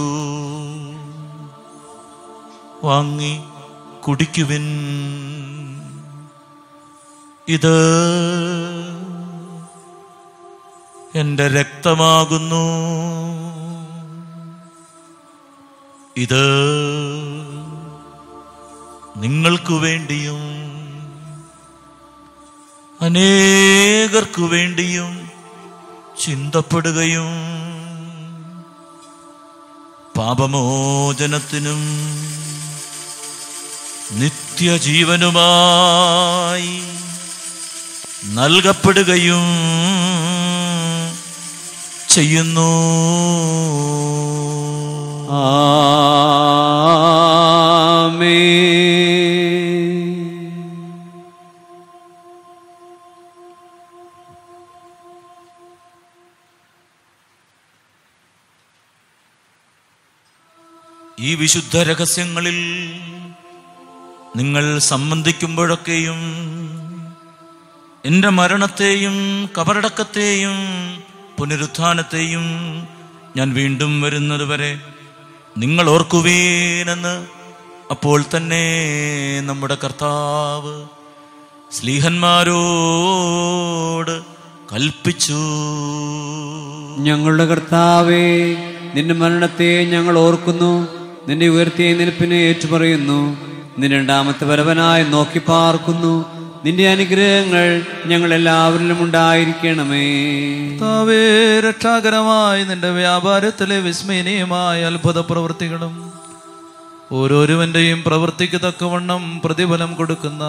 [SPEAKER 2] വാങ്ങി കുടിക്കുവിൻ. ഇത് എന്റെ രക്തമാകുന്നു. ഇത് നിങ്ങൾക്കു വേണ്ടിയും അനേകർക്കു വേണ്ടിയും ചിന്തപ്പെടുകയും പാപമോചനത്തിനും നിത്യജീവനുമായി നൽകപ്പെടുകയും ചെയ്യുന്നു.
[SPEAKER 1] ആമേൻ
[SPEAKER 2] വിശുദ്ധ രഹസ്യങ്ങളിൽ നിങ്ങൾ സംബന്ധിക്കുമ്പോഴൊക്കെയും എന്റെ മരണത്തെയും കബറടക്കത്തെയും പുനരുത്ഥാനത്തെയും ഞാൻ വീണ്ടും വരുന്നത് വരെ നിങ്ങൾ ഓർക്കുവേനെന്ന് അപ്പോൾ തന്നെ നമ്മുടെ കർത്താവ് സ്ലീഹന്മാരോട് കൽപ്പിച്ചു.
[SPEAKER 1] ഞങ്ങളുടെ കർത്താവേ നിന്റെ മരണത്തെ ഞങ്ങൾ ഓർക്കുന്നു. നിന്റെ ഉയർത്തിയ നിൽപ്പിനെ ഏറ്റുപറയുന്നു. നിന്റെ രണ്ടാമത്തെ വരവനായി നോക്കി പാർക്കുന്നു. നിന്റെ അനുഗ്രഹങ്ങൾ ഞങ്ങൾ എല്ലാവരിലും ഉണ്ടായിരിക്കണമേ.
[SPEAKER 3] താവേ രക്ഷാകരമായി നിന്റെ വ്യാപാരത്തിലെ വിസ്മയനീയമായ അത്ഭുത പ്രവൃത്തികളും ഓരോരുവന്റെയും പ്രവൃത്തിക്ക് തക്കവണ്ണം പ്രതിഫലം കൊടുക്കുന്ന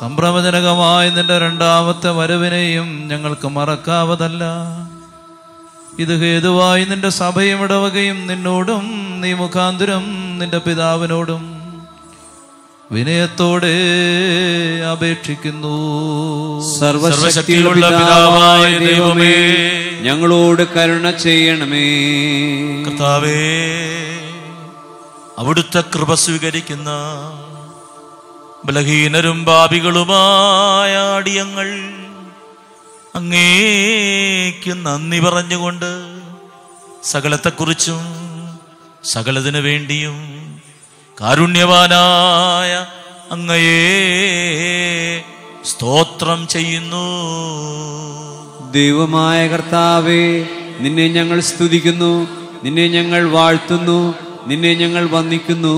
[SPEAKER 3] സംഭ്രമജനകമായ നിന്റെ രണ്ടാമത്തെ വരവിനെയും ഞങ്ങൾക്ക് മറക്കാവതല്ല. ഇത് ഹേതുവായി നിന്റെ സഭയും ഇടവകയും നിന്നോടും നീ മുഖാന്തരം നിന്റെ പിതാവിനോടും വിനയത്തോടെ അപേക്ഷിക്കുന്നു.
[SPEAKER 1] സർവശക്തിയുള്ള പിതാവായ ദൈവമേ ഞങ്ങളോട് കരുണ ചെയ്യണമേ.
[SPEAKER 2] കർത്താവേ അവിടുത്തെ കൃപ സ്വീകരിക്കുന്ന ബലഹീനരും പാപികളുമായ അടിയങ്ങൾ അങ്ങേക്ക് നന്ദി പറഞ്ഞുകൊണ്ട് സകലത്തെക്കുറിച്ചും സകലതിനു വേണ്ടിയും കാരുണ്യവാനായ അങ്ങയെ സ്തോത്രം ചെയ്യുന്നു.
[SPEAKER 1] ദൈവമായ കർത്താവേ നിന്നെ ഞങ്ങൾ സ്തുതിക്കുന്നു നിന്നെ ഞങ്ങൾ വാഴ്ത്തുന്നു നിന്നെ ഞങ്ങൾ വന്ദിക്കുന്നു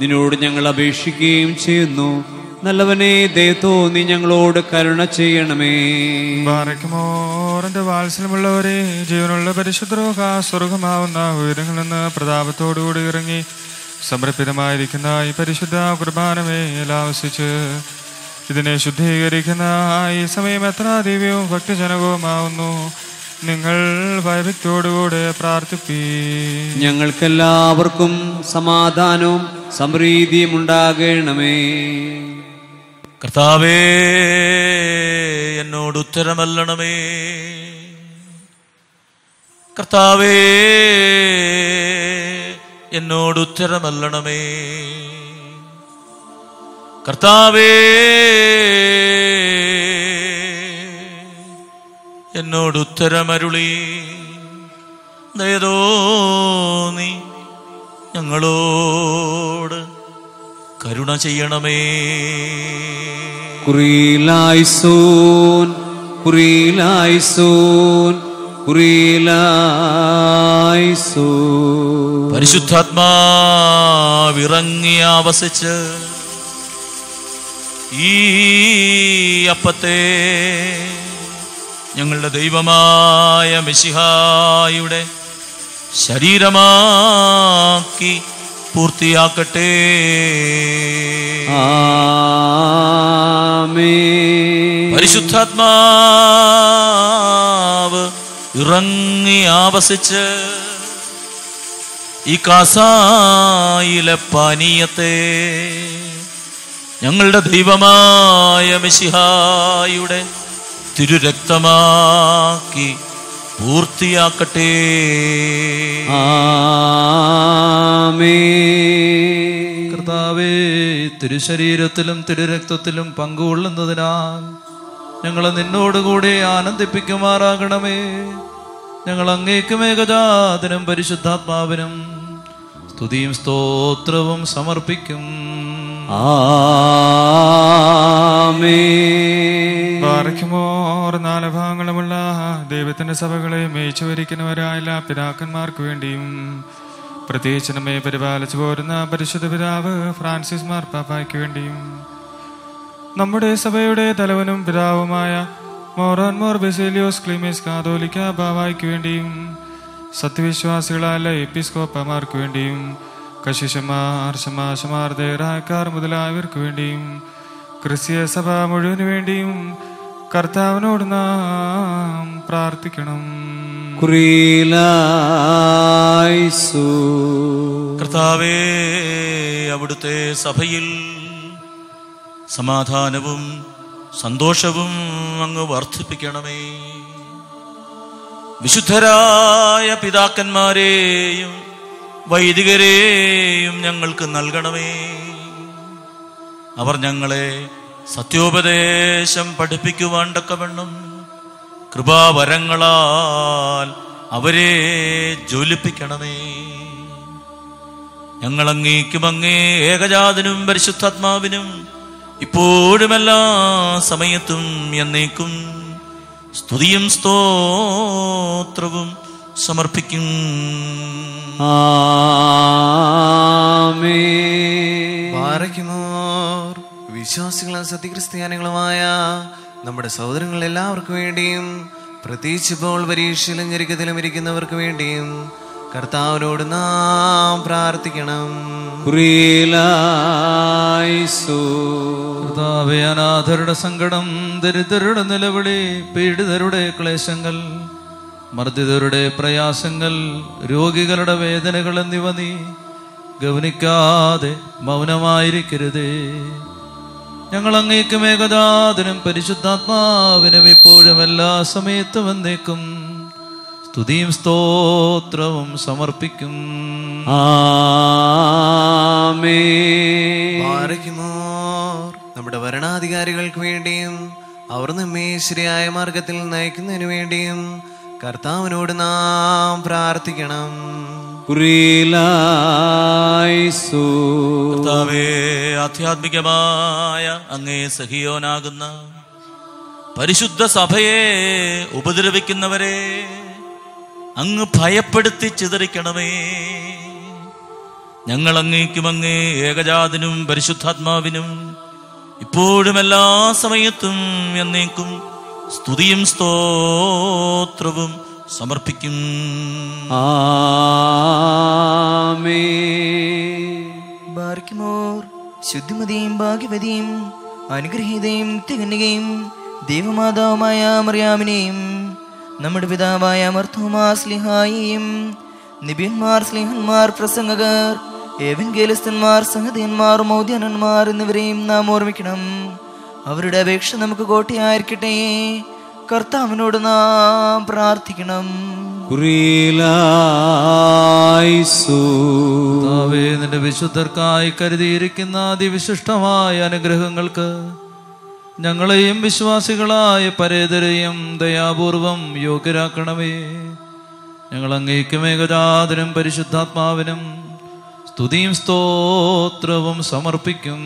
[SPEAKER 1] നിന്നോട് ഞങ്ങൾ അപേക്ഷിക്കുകയും ചെയ്യുന്നു. നല്ലവനെ നീ ഞങ്ങളോട് കരുണ ചെയ്യണമേ.
[SPEAKER 4] ബാറയ്ക്കുമോറിന്റെ വാത്സല്യമുള്ളവരെ ജീവനുള്ള പരിശുദ്ധരോഹ സ്വർഗമാവുന്ന ഉയരങ്ങളിൽ നിന്ന് പ്രതാപത്തോടുകൂടി ഇറങ്ങി സമർപ്പിതമായിരിക്കുന്ന ഈ പരിശുദ്ധ കുർബാനമേ ഇതിനെ ശുദ്ധീകരിക്കുന്ന ഈ സമയം എത്ര ദിവ്യവും ഭക്തജനകവുമാവുന്നു. നിങ്ങൾ ഭയഭക്തിയോടുകൂടെ പ്രാർത്ഥിപ്പീ.
[SPEAKER 1] ഞങ്ങൾക്കെല്ലാവർക്കും സമാധാനവും സമൃദ്ധിയും ഉണ്ടാകണമേ
[SPEAKER 2] കർത്താവേ എന്നോട് ഉത്തരമല്ലണമേ. കർത്താവേ എന്നോട് ഉത്തരമല്ലണമേ. കർത്താവേ എന്നോട് ഉത്തരമരുളി. ദയതോ നീ ഞങ്ങളോട് കരുണ ചെയ്യണമേ.
[SPEAKER 1] കുറിയിലായിസോൻ കുറിയിലായിസോൻ കുറിയിലായിസോൻ
[SPEAKER 2] പരിശുദ്ധാത്മാവിറങ്ങി ആവസിച്ച് ഈ അപ്പത്തെ ഞങ്ങളുടെ ദൈവമായ മിശിഹായുടെ ശരീരമാക്കി പൂർത്തിയാക്കട്ടെ. പരിശുദ്ധാത്മാവ് ഇറങ്ങി ആവസിച്ച് ഈ കാസായിലെ പാനീയത്തെ ഞങ്ങളുടെ ദൈവമായ മിശിഹായുടെ തിരുരക്തമാക്കി പൂർത്തിയാക്കട്ടെ.
[SPEAKER 5] കർത്താവേ തിരുശരീരത്തിലും തിരുരക്തത്തിലും പങ്കുകൊള്ളുന്നതിനാൽ ഞങ്ങളെ നിന്നോടുകൂടി ആനന്ദിപ്പിക്കുമാറാകണമേ. ഞങ്ങൾ അങ്ങേക്കും ഏകജാതനും പരിശുദ്ധാത്മാവിനും സ്തുതിയും സ്തോത്രവും സമർപ്പിക്കും.
[SPEAKER 4] ഭാഗങ്ങളുമുള്ള ദൈവത്തിന്റെ സഭകളെ മേയിച്ചു വരിക്കുന്നവരായ എല്ലാ പിതാക്കന്മാർക്ക് വേണ്ടിയും പ്രത്യേകിച്ച് നമ്മെ പരിപാലിച്ചു പോരുന്ന പരിശുദ്ധ പിതാവ് ഫ്രാൻസിസ് മാർപ്പാപ്പായ്ക്ക് വേണ്ടിയും നമ്മുടെ സഭയുടെ തലവനും പിതാവുമായ മോറാൻ മോർ ബെസേലിയോസ് ക്ലിമിസ് കാതോലിക്ക ബാവായ്ക്ക് വേണ്ടിയും സത്യവിശ്വാസികളായ എപ്പിസ്കോപ്പമാർക്ക് വേണ്ടിയും കശിശമാർ ശമാശമാർ ദേറാക്കാർ മുതലായവർക്ക് വേണ്ടിയും ക്രിസ്തീയ സഭ മുഴുവൻ വേണ്ടിയും കർത്താവിനോട് നാം പ്രാർത്ഥിക്കണം.
[SPEAKER 2] കർത്താവേ അവിടുത്തെ സഭയിൽ സമാധാനവും സന്തോഷവും അങ്ങ് വർദ്ധിപ്പിക്കണമേ. വിശുദ്ധരായ പിതാക്കന്മാരെയും വൈദികരെയും ഞങ്ങൾക്ക് നൽകണമേ. അവർ ഞങ്ങളെ സത്യോപദേശം പഠിപ്പിക്കുവാൻ തക്കവണ്ണം കൃപാവരങ്ങളാൽ അവരെ ജ്വലിപ്പിക്കണമേ. ഞങ്ങൾ അങ്ങേക്കും അങ്ങേ ഏകജാതനും പരിശുദ്ധാത്മാവിനും ഇപ്പോഴും എല്ലാ സമയത്തും എന്നേക്കും സ്തുതിയും സ്തോത്രവും സമർപ്പിക്കും.
[SPEAKER 3] വിശ്വാസികളും സത്യക്രിസ്ത്യാനികളുമായ നമ്മുടെ സഹോദരങ്ങൾ എല്ലാവർക്കും വേണ്ടിയും പ്രത്യേകിച്ച് ഇപ്പോൾ പരീക്ഷയിലും ഞെരുക്കത്തിലും ഇരിക്കുന്നവർക്ക് വേണ്ടിയും കർത്താവിനോട് നാം പ്രാർത്ഥിക്കണം.
[SPEAKER 5] കർത്താവേ അനാഥരുടെ സങ്കടം ദരിദ്രരുടെ നിലവിളി പീഡിതരുടെ ക്ലേശങ്ങൾ മർദ്ദിതരുടെ പ്രയാസങ്ങൾ രോഗികളുടെ വേദനകൾ എന്നിവ നീ ഗവനിക്കാതെ മൗനമായിരിക്കരുതേ. ഞങ്ങൾ അങ്ങേക്ക് ഏകജാതനും പരിശുദ്ധാത്മാവിനും ഇപ്പോഴും എല്ലാ സമയത്തും എന്നേക്കും സ്തുതിയും സ്തോത്രവും സമർപ്പിക്കും.
[SPEAKER 6] നമ്മുടെ ഭരണാധികാരികൾക്ക് വേണ്ടിയും അവർ നമ്മെ ശരിയായ മാർഗത്തിൽ നയിക്കുന്നതിന് വേണ്ടിയും കർത്താവിനോട് നാം പ്രാർത്ഥിക്കണം.
[SPEAKER 2] കർത്താവേ ആധ്യാത്മികമായ അങ്ങേ സഹിയോനാകുന്ന പരിശുദ്ധ സഭയെ ഉപദ്രവിക്കുന്നവരെ അങ്ങ് ഭയപ്പെടുത്തി ചിതറിക്കണമേ. ഞങ്ങൾ അങ്ങേക്കും അങ്ങേ ഏകജാതിനും പരിശുദ്ധാത്മാവിനും ഇപ്പോഴും എല്ലാ സമയത്തും എന്നേക്കും സ്തുതിയും സ്തോത്രവും സമർപ്പിക്കും.
[SPEAKER 3] ബാർക്കിമോർ ശുദ്ധിമതിയും ഭാഗ്യവതിയും അനുഗ്രഹീതയും തികഞ്ഞുകയും ദൈവമാതാവുമായ മറിയാമിനെയും നമ്മുടെ പിതാവായ മർത്തോമാ സ്ലിഹായിയും നിബിയന്മാർ സ്ലിഹന്മാർ പ്രസംഗകർ ഏവൻഗേലസ്ഥന്മാർ സംഗതിയന്മാർ മൗദ്യാനന്മാർ എന്നിവരെയും നാം ഓർമ്മിക്കണം. അവരുടെ അപേക്ഷ നമുക്ക് കോട്ടയായിരിക്കട്ടെ. കർത്താവിനോട് നാം പ്രാർത്ഥിക്കണം.
[SPEAKER 5] കർത്താവേ നിന്റെ വിശുദ്ധർക്കായി കരുതിയിരിക്കുന്ന അതിവിശിഷ്ടമായ അനുഗ്രഹങ്ങൾക്ക് ഞങ്ങളെയും വിശ്വാസികളായ പരേതരെയും ദയാപൂർവം യോഗ്യരാക്കണമേ. ഞങ്ങൾ അങ്ങേക്കും ഏകജാതനും പരിശുദ്ധാത്മാവിനും സ്തുതിയും സ്തോത്രവും സമർപ്പിക്കും.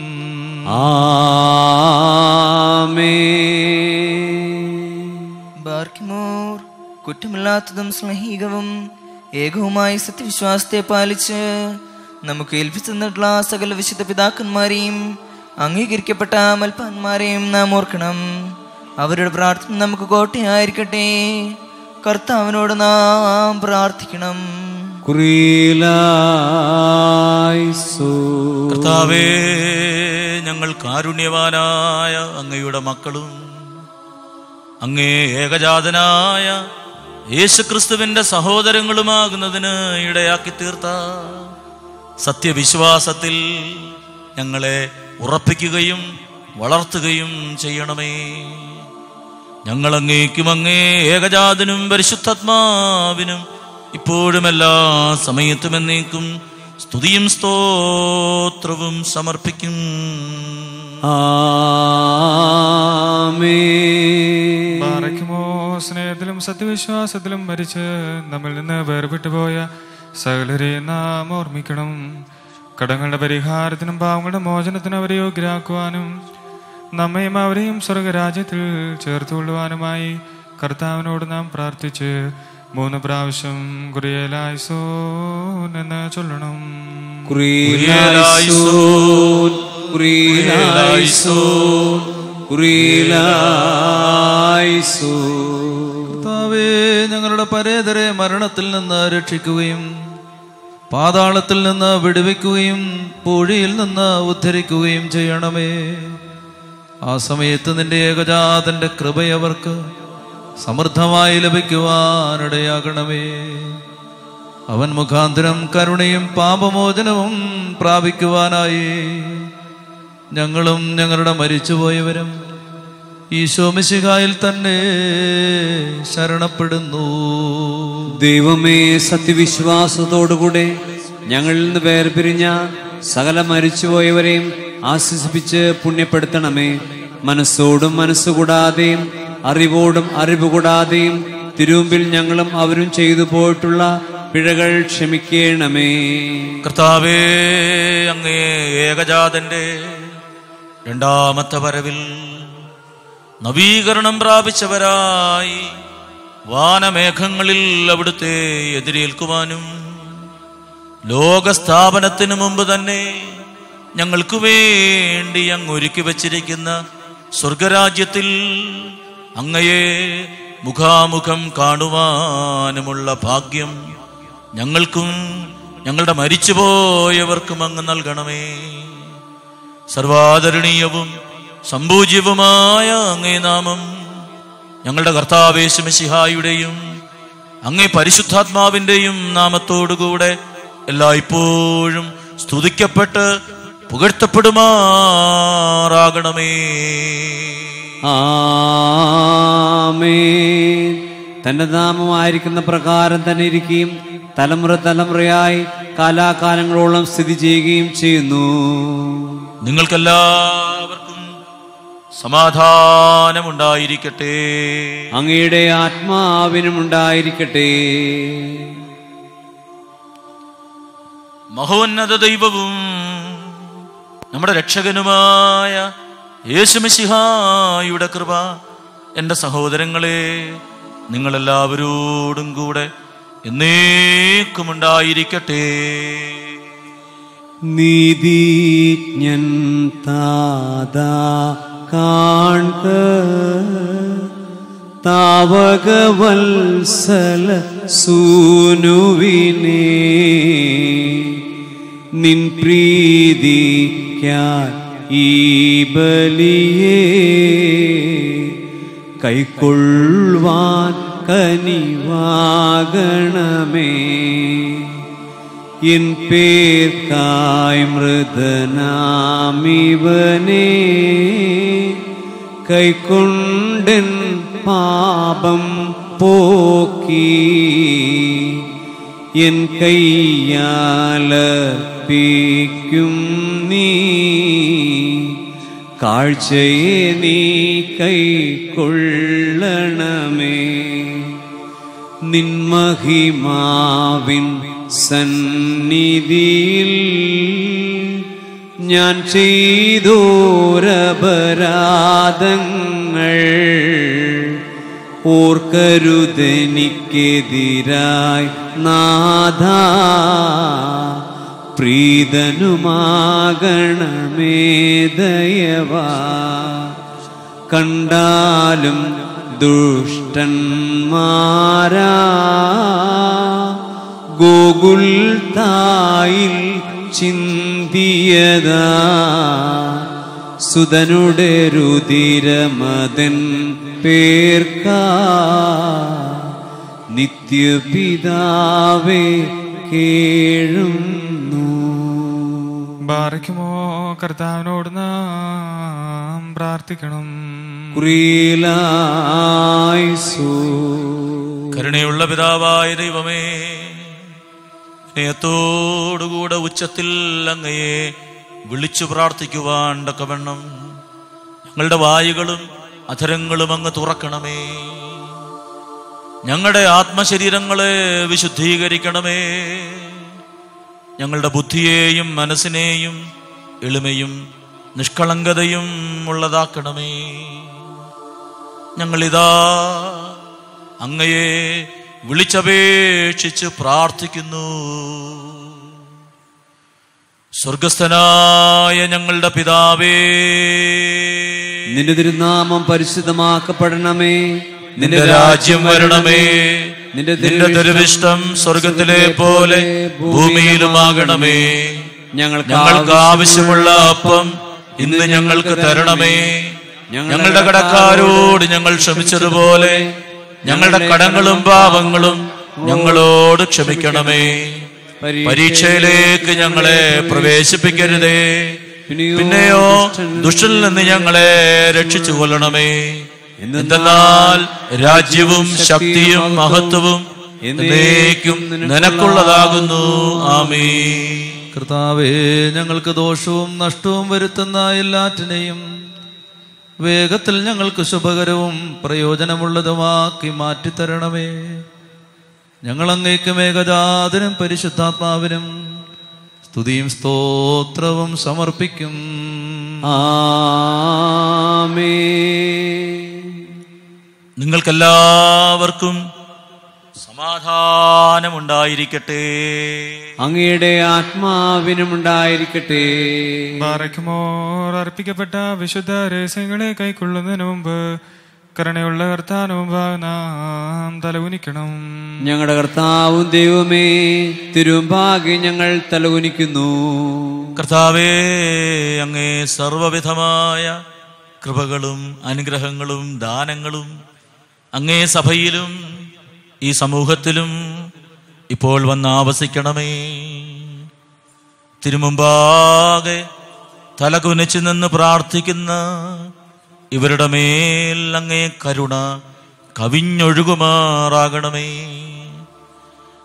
[SPEAKER 3] ബാർക്കിമോർ കുറ്റമില്ലാത്തതും സ്നേഹികവും ഏകവുമായ സത്യവിശ്വാസത്തെ പാലിച്ച് നമുക്ക് ഏൽപ്പിച്ചു തന്നിട്ടുള്ള സകല വിശുദ്ധ പിതാക്കന്മാരെയും അംഗീകരിക്കപ്പെട്ട മൽപ്പാന്മാരെയും നാം ഓർക്കണം. അവരുടെ പ്രാർത്ഥന നമുക്ക് കോട്ടയായിരിക്കട്ടെ. കർത്താവിനോട് നാം പ്രാർത്ഥിക്കണം.
[SPEAKER 2] കർത്താവേ ഞങ്ങൾ കാരുണ്യവാനായ അങ്ങയുടെ മക്കളും അങ്ങേ ഏകജാതനായ യേശുക്രിസ്തുവിന്റെ സഹോദരങ്ങളുമാകുന്നതിന് ഇടയാക്കി തീർത്ത സത്യവിശ്വാസത്തിൽ ഞങ്ങളെ ഉറപ്പിക്കുകയും വളർത്തുകയും ചെയ്യണമേ. ഞങ്ങൾ അങ്ങേക്കും അങ്ങേ ഏകജാതനും പരിശുദ്ധാത്മാവിനും ഇപ്പോഴും എല്ലാ സമയത്തും എന്നേക്കും സ്തുതിയും സ്തോത്രവും സമർപ്പിക്കും.
[SPEAKER 4] പാറയ്ക്കുമോ സ്നേഹത്തിലും സത്യവിശ്വാസത്തിലും മരിച്ച് നമ്മിൽ നിന്ന് വേർപെട്ടു പോയ സകലരെ നാം ഓർമ്മിക്കണം. കടങ്ങളുടെ പരിഹാരത്തിനും പാവങ്ങളുടെ മോചനത്തിനും അവരെ യോഗ്യരാക്കുവാനും നമ്മയും അവരെയും സ്വർഗരാജ്യത്തിൽ ചേർത്തുകൊള്ളുവാനുമായി കർത്താവിനോട് നാം പ്രാർത്ഥിച്ച് മൂന്ന് പ്രാവശ്യം കുറിയലായിസോ എന്ന് ചൊല്ലണം.
[SPEAKER 1] കുറിയിലായിസോൻ കുറിയിലായിസോൻ. കുറിയിലായിസോൻ.
[SPEAKER 5] കർത്താവേ ഞങ്ങളുടെ പരേതരെ മരണത്തിൽ നിന്ന് രക്ഷിക്കുകയും പാതാളത്തിൽ നിന്ന് വിടുവിക്കുകയും പൂഴിയിൽ നിന്ന് ഉദ്ധരിക്കുകയും ചെയ്യണമേ. ആ സമയത്ത് നിന്റെ ഏകജാതന്റെ കൃപയവർക്ക് സമൃദ്ധമായി ലഭിക്കുവാനിടയാകണമേ. അവൻ മുഖാന്തരം കരുണയും പാപമോചനവും പ്രാപിക്കുവാനായി. ഞങ്ങളും ഞങ്ങളുടെ മരിച്ചുപോയവരും ഈശോമിശിഹായിൽ തന്നെ ശരണപ്പെടുന്നു.
[SPEAKER 1] ദൈവമേ സത്യവിശ്വാസത്തോടുകൂടെ ഞങ്ങളിൽ നിന്ന് വേർപിരിഞ്ഞ സകല മരിച്ചുപോയവരെയും ആശ്വസിപ്പിച്ച് പുണ്യപ്പെടുത്തണമേ. മനസ്സോടും മനസ്സുകൂടാതെയും അറിവോടും അറിവ് കൂടാതെയും തിരുമുമ്പിൽ ഞങ്ങളും അവരും ചെയ്തു പോയിട്ടുള്ള പിഴകൾ ക്ഷമിക്കണമേ.
[SPEAKER 2] കർത്താവേ അങ്ങേ ഏകജാതന്റെ രണ്ടാമത്തെ വരവിൽ നവീകരണം പ്രാപിച്ചവരായി വാനമേഘങ്ങളിൽ അവിടുത്തെ എതിരേൽക്കുവാനും ലോകസ്ഥാപനത്തിനു മുമ്പ് തന്നെ ഞങ്ങൾക്ക് വേണ്ടി അങ്ങ് ഒരുക്കി വച്ചിരിക്കുന്ന സ്വർഗരാജ്യത്തിൽ അങ്ങയെ മുഖാമുഖം കാണുവാനുമുള്ള ഭാഗ്യം ഞങ്ങൾക്കും ഞങ്ങളുടെ മരിച്ചുപോയവർക്കും അങ്ങ് നൽകണമേ. സർവാദരണീയവും സംപൂജ്യവുമായ അങ്ങേ നാമം ഞങ്ങളുടെ കർത്താവേശുമസിഹായുടെയും അങ്ങേ പരിശുദ്ധാത്മാവിന്റെയും നാമത്തോടുകൂടെ എല്ലായ്പ്പോഴും സ്തുതിക്കപ്പെട്ട് പുകഴ്ത്തപ്പെടുമാറാകണമേ.
[SPEAKER 1] ആമേ തന്റെ നാമമായിരിക്കുന്ന പ്രകാരം തന്നെ ഇരിക്കുകയും തലമുറ തലമുറയായി കാലാകാലങ്ങളോളം സ്ഥിതി ചെയ്യുകയും ചെയ്യുന്നു.
[SPEAKER 2] നിങ്ങൾക്കെല്ലാവർക്കും സമാധാനമുണ്ടായിരിക്കട്ടെ.
[SPEAKER 1] അങ്ങയുടെ ആത്മാവിനും ഉണ്ടായിരിക്കട്ടെ
[SPEAKER 2] മഹോന്നത ദൈവവും നമ്മുടെ രക്ഷകനുമായ യേശുമിശിഹായുടെ കൃപ എന്റെ സഹോദരങ്ങളെ നിങ്ങളെല്ലാവരോടും കൂടെ എന്നേക്കുമുണ്ടായിരിക്കട്ടെ.
[SPEAKER 1] നീതിജ്ഞൻ താതാ കാൺക താവകവത്സല സൂനുവിനെ. നിൻ പ്രീതിക്കാൻ ഈ ബലിയെ കൈക്കൊള്ളുവാൻ കനിവാകണമേ. എൻ പേർക്കായി മൃദനാമിവനെ കൈക്കൊണ്ടൻ പാപം പോക്കി. എൻ കയ്യാലർപ്പിക്കും നീ. കാഴ്ചയെ നീ കൈക്കൊള്ളണമേ. നിൻമഹിമാവിൻ സന്നിധിയിൽ ഞാൻ ചെയ്തോരപരാധങ്ങൾ ഓർക്കരുതെനിക്കെതിരായി നാഥ. പ്രീതനുമാകണമേ ദയവാ. കണ്ടാലും ദുഷ്ടന്മാരാ. ഗോകുൽ തായിൽ ചിന്തിയതാ. സുതനുടെ രുതിരമതൻ പേർക്കാ. നിത്യപിതാവേ കേഴുന്നു
[SPEAKER 4] ബാറയ്ക്കുമോ കർത്താവിനോട് നാം പ്രാർത്ഥിക്കണം
[SPEAKER 2] കരുണയുള്ള പിതാവായ ദൈവമേ വിനയത്തോടുകൂടെ ഉച്ചത്തിൽ അങ്ങയെ വിളിച്ചു പ്രാർത്ഥിക്കുവാൻ തക്കവണ്ണം ഞങ്ങളുടെ വായുകളും അധരങ്ങളും അങ്ങ് തുറക്കണമേ. ഞങ്ങളുടെ ആത്മശരീരങ്ങളെ വിശുദ്ധീകരിക്കണമേ. ഞങ്ങളുടെ ബുദ്ധിയെയും മനസ്സിനെയും എളിമയും നിഷ്കളങ്കതയും ഉള്ളതാക്കണമേ. ഞങ്ങളിതാ അങ്ങയെ വിളിച്ചപേക്ഷിച്ച് പ്രാർത്ഥിക്കുന്നു. സ്വർഗസ്ഥനായ ഞങ്ങളുടെ പിതാവേ.
[SPEAKER 1] നിന്റെ തിരുനാമം പരിശുദ്ധമാക്കപ്പെടണമേ.
[SPEAKER 2] നിന്റെ രാജ്യം വരണമേ. നിന്റെ തിരുവിഷ്ടം സ്വർഗത്തിലെ പോലെ ഭൂമിയിലുമാകണമേ. ഞങ്ങൾക്ക് ആവശ്യമുള്ള അപ്പം ഇന്ന് ഞങ്ങൾക്ക് തരണമേ. ഞങ്ങളുടെ കടക്കാരോട് ഞങ്ങൾ ക്ഷമിച്ചതുപോലെ ഞങ്ങളുടെ കടങ്ങളും പാപങ്ങളും ഞങ്ങളോട് ക്ഷമിക്കണമേ. പരീക്ഷയിലേക്ക് ഞങ്ങളെ പ്രവേശിപ്പിക്കരുതേ. പിന്നെയോ ദുഷ്ടനിൽ നിന്ന് ഞങ്ങളെ രക്ഷിച്ചു കൊള്ളണമേ എന്തെന്നാൽ രാജ്യവും ശക്തിയും മഹത്വവും എന്നേക്കും നിനക്കുള്ളതാകുന്നു. ആമേ
[SPEAKER 5] കർത്താവേ ഞങ്ങൾക്ക് ദോഷവും നഷ്ടവും വരുത്തുന്ന എല്ലാറ്റിനെയും വേഗത്തിൽ ഞങ്ങൾക്ക് ശുഭകരവും പ്രയോജനമുള്ളതുമാക്കി മാറ്റിത്തരണമേ. ഞങ്ങൾ അങ്ങേക്കും ഏകജാതനും പരിശുദ്ധാത്മാവിനും സ്തുതിയും സ്തോത്രവും സമർപ്പിക്കും.
[SPEAKER 1] ആമേ
[SPEAKER 2] നിങ്ങൾക്കെല്ലാവർക്കും സമാധാനമുണ്ടായിരിക്കട്ടെ.
[SPEAKER 1] അങ്ങയുടെ ആത്മാവിനും ഉണ്ടായിരിക്കട്ടെ
[SPEAKER 4] ബാറയ്ക്കുമോർ അർപ്പിക്കപ്പെട്ട വിശുദ്ധ രഹസ്യങ്ങളെ കൈക്കൊള്ളുന്നതിന് മുമ്പ് കരുണയുള്ള കർത്താനും നാം തലകുനിക്കണം.
[SPEAKER 1] ഞങ്ങളുടെ കർത്താവും ദൈവമേ തിരുമ്പാകെ ഞങ്ങൾ തലകുനിക്കുന്നു.
[SPEAKER 2] കർത്താവേ അങ്ങേ സർവവിധമായ കൃപകളും അനുഗ്രഹങ്ങളും ദാനങ്ങളും അങ്ങേ സഭയിലും ഈ സമൂഹത്തിലും ഇപ്പോൾ വന്ന് ആവസിക്കണമേ തിരുമുമ്പാകെ തലകുനിച്ചു നിന്ന് പ്രാർത്ഥിക്കുന്ന ഇവരുടെ മേൽ അങ്ങേ കരുണ കവിഞ്ഞൊഴുകുമാറാകണമേ.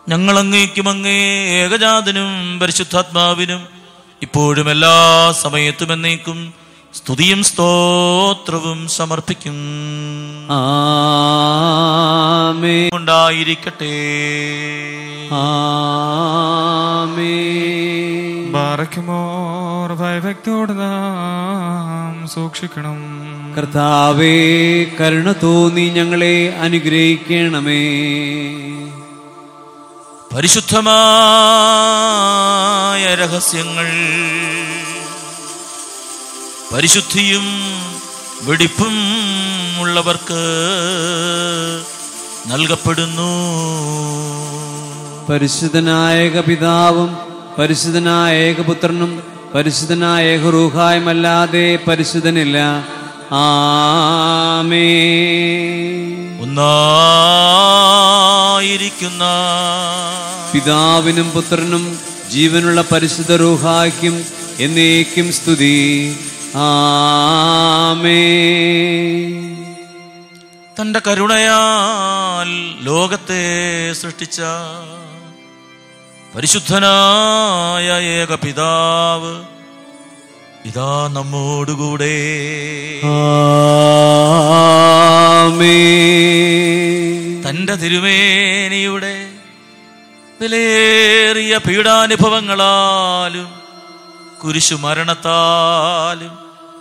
[SPEAKER 2] ഞങ്ങളങ്ങേക്കും അങ്ങേ ഏകജാതനും പരിശുദ്ധാത്മാവിനും ഇപ്പോഴും എല്ലാ സമയത്തും എന്നേക്കും സ്തുതിയും സ്തോത്രവും സമർപ്പിക്കും.
[SPEAKER 1] ആമേ
[SPEAKER 2] ഉണ്ടായിരിക്കട്ടെ.
[SPEAKER 1] ആമേ
[SPEAKER 4] ബാറയ്ക്കുമോർ ഭയഭക്തിയോട് നാം സൂക്ഷിക്കണം.
[SPEAKER 1] കർത്താവേ കരുണ തോന്നി ഞങ്ങളെ അനുഗ്രഹിക്കണമേ.
[SPEAKER 2] പരിശുദ്ധമായ രഹസ്യങ്ങൾ പരിശുദ്ധിയും വെടിപ്പും ഉള്ളവർക്ക് നൽകപ്പെടുന്നു.
[SPEAKER 1] പരിശുദ്ധനായ പിതാവും പരിശുദ്ധനായ ഏകപുത്രനും പരിശുദ്ധനായ ഏകറൂഹായുമല്ലാതെ പരിശുദ്ധനില്ല. ആമേ
[SPEAKER 2] ഒന്നായിരിക്കുന്ന
[SPEAKER 1] പിതാവിനും പുത്രനും ജീവനുള്ള പരിശുദ്ധ റൂഹായ്ക്കും എന്നേക്കും സ്തുതി. ആമേ
[SPEAKER 2] തന്റെ കരുണയാൽ ലോകത്തെ സൃഷ്ടിച്ച പരിശുദ്ധനായ ഏക പിതാവ് ഇതാ നമ്മോടുകൂടെ. തന്റെ തിരുമേനിയുടെ വിലയേറിയ പീഡാനുഭവങ്ങളാലും കുരിശു മരണത്താലും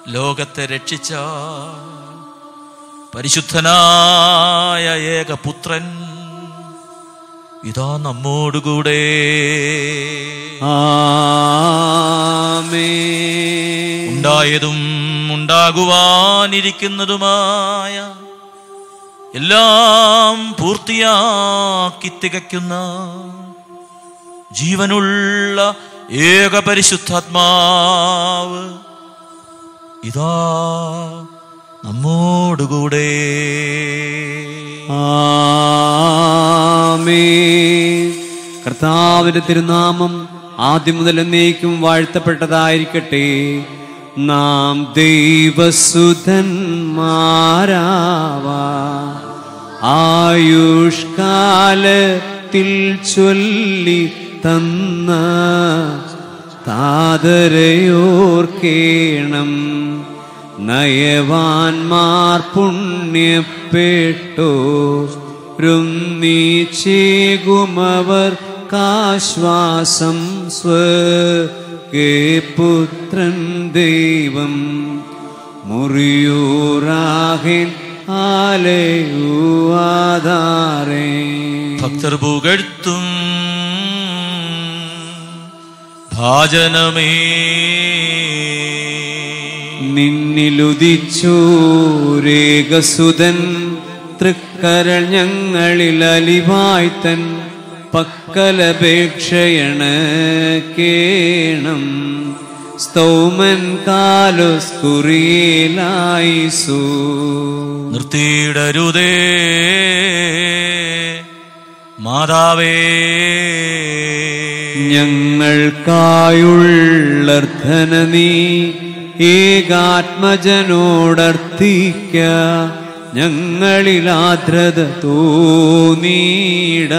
[SPEAKER 2] ലോകത്തെ രക്ഷിച്ച പരിശുദ്ധനായ ഏകപുത്രൻ ഇതാ നമ്മോടുകൂടെ ഉണ്ടായതും ഉണ്ടാകുവാനിരിക്കുന്നതുമായ എല്ലാം പൂർത്തിയാക്കി തികയ്ക്കുന്ന ജീവനുള്ള ഏക പരിശുദ്ധാത്മാവ് ഇതാ നമ്മോടുകൂടെ.
[SPEAKER 1] കർത്താവിന്റെ തിരുനാമം ആദ്യം മുതൽ എന്നേക്കും വാഴ്ത്തപ്പെട്ടതായിരിക്കട്ടെ. നാം ദൈവസുധന്മാരാവാ. ആയുഷ്കാലത്തിൽ ചൊല്ലി തന്ന താതരയോർക്കേണം. നയവാൻമാർ പുണ്യപ്പെട്ടു. രുന്നീച്ചേകുമവർ കാശ്വാസം സ്വപുത്രൻ ദൈവം. മുറിയൂറാഹിൻ ആലയുവാധാരേ.
[SPEAKER 2] ഭക്തർ പുകഴ്ത്തും. ഭാജനമേ.
[SPEAKER 1] നിന്നിലുദിച്ചൂരേകസുതൻ തൃക്കരൾ ഞങ്ങളിൽ അലിവായ്ത്തൻ പക്കലപേക്ഷയണ കേണം. സ്തൗമൻ കാലുസ്കുറിയിലായിസു.
[SPEAKER 2] നിർത്തിയിടരുതേ. മാതാവേ.
[SPEAKER 1] ഞങ്ങൾക്കായുള്ളർത്ഥന നീ ഏകാത്മജനോടർത്ഥിക്ക. ഞങ്ങളിലാദ്രത തോന്നീട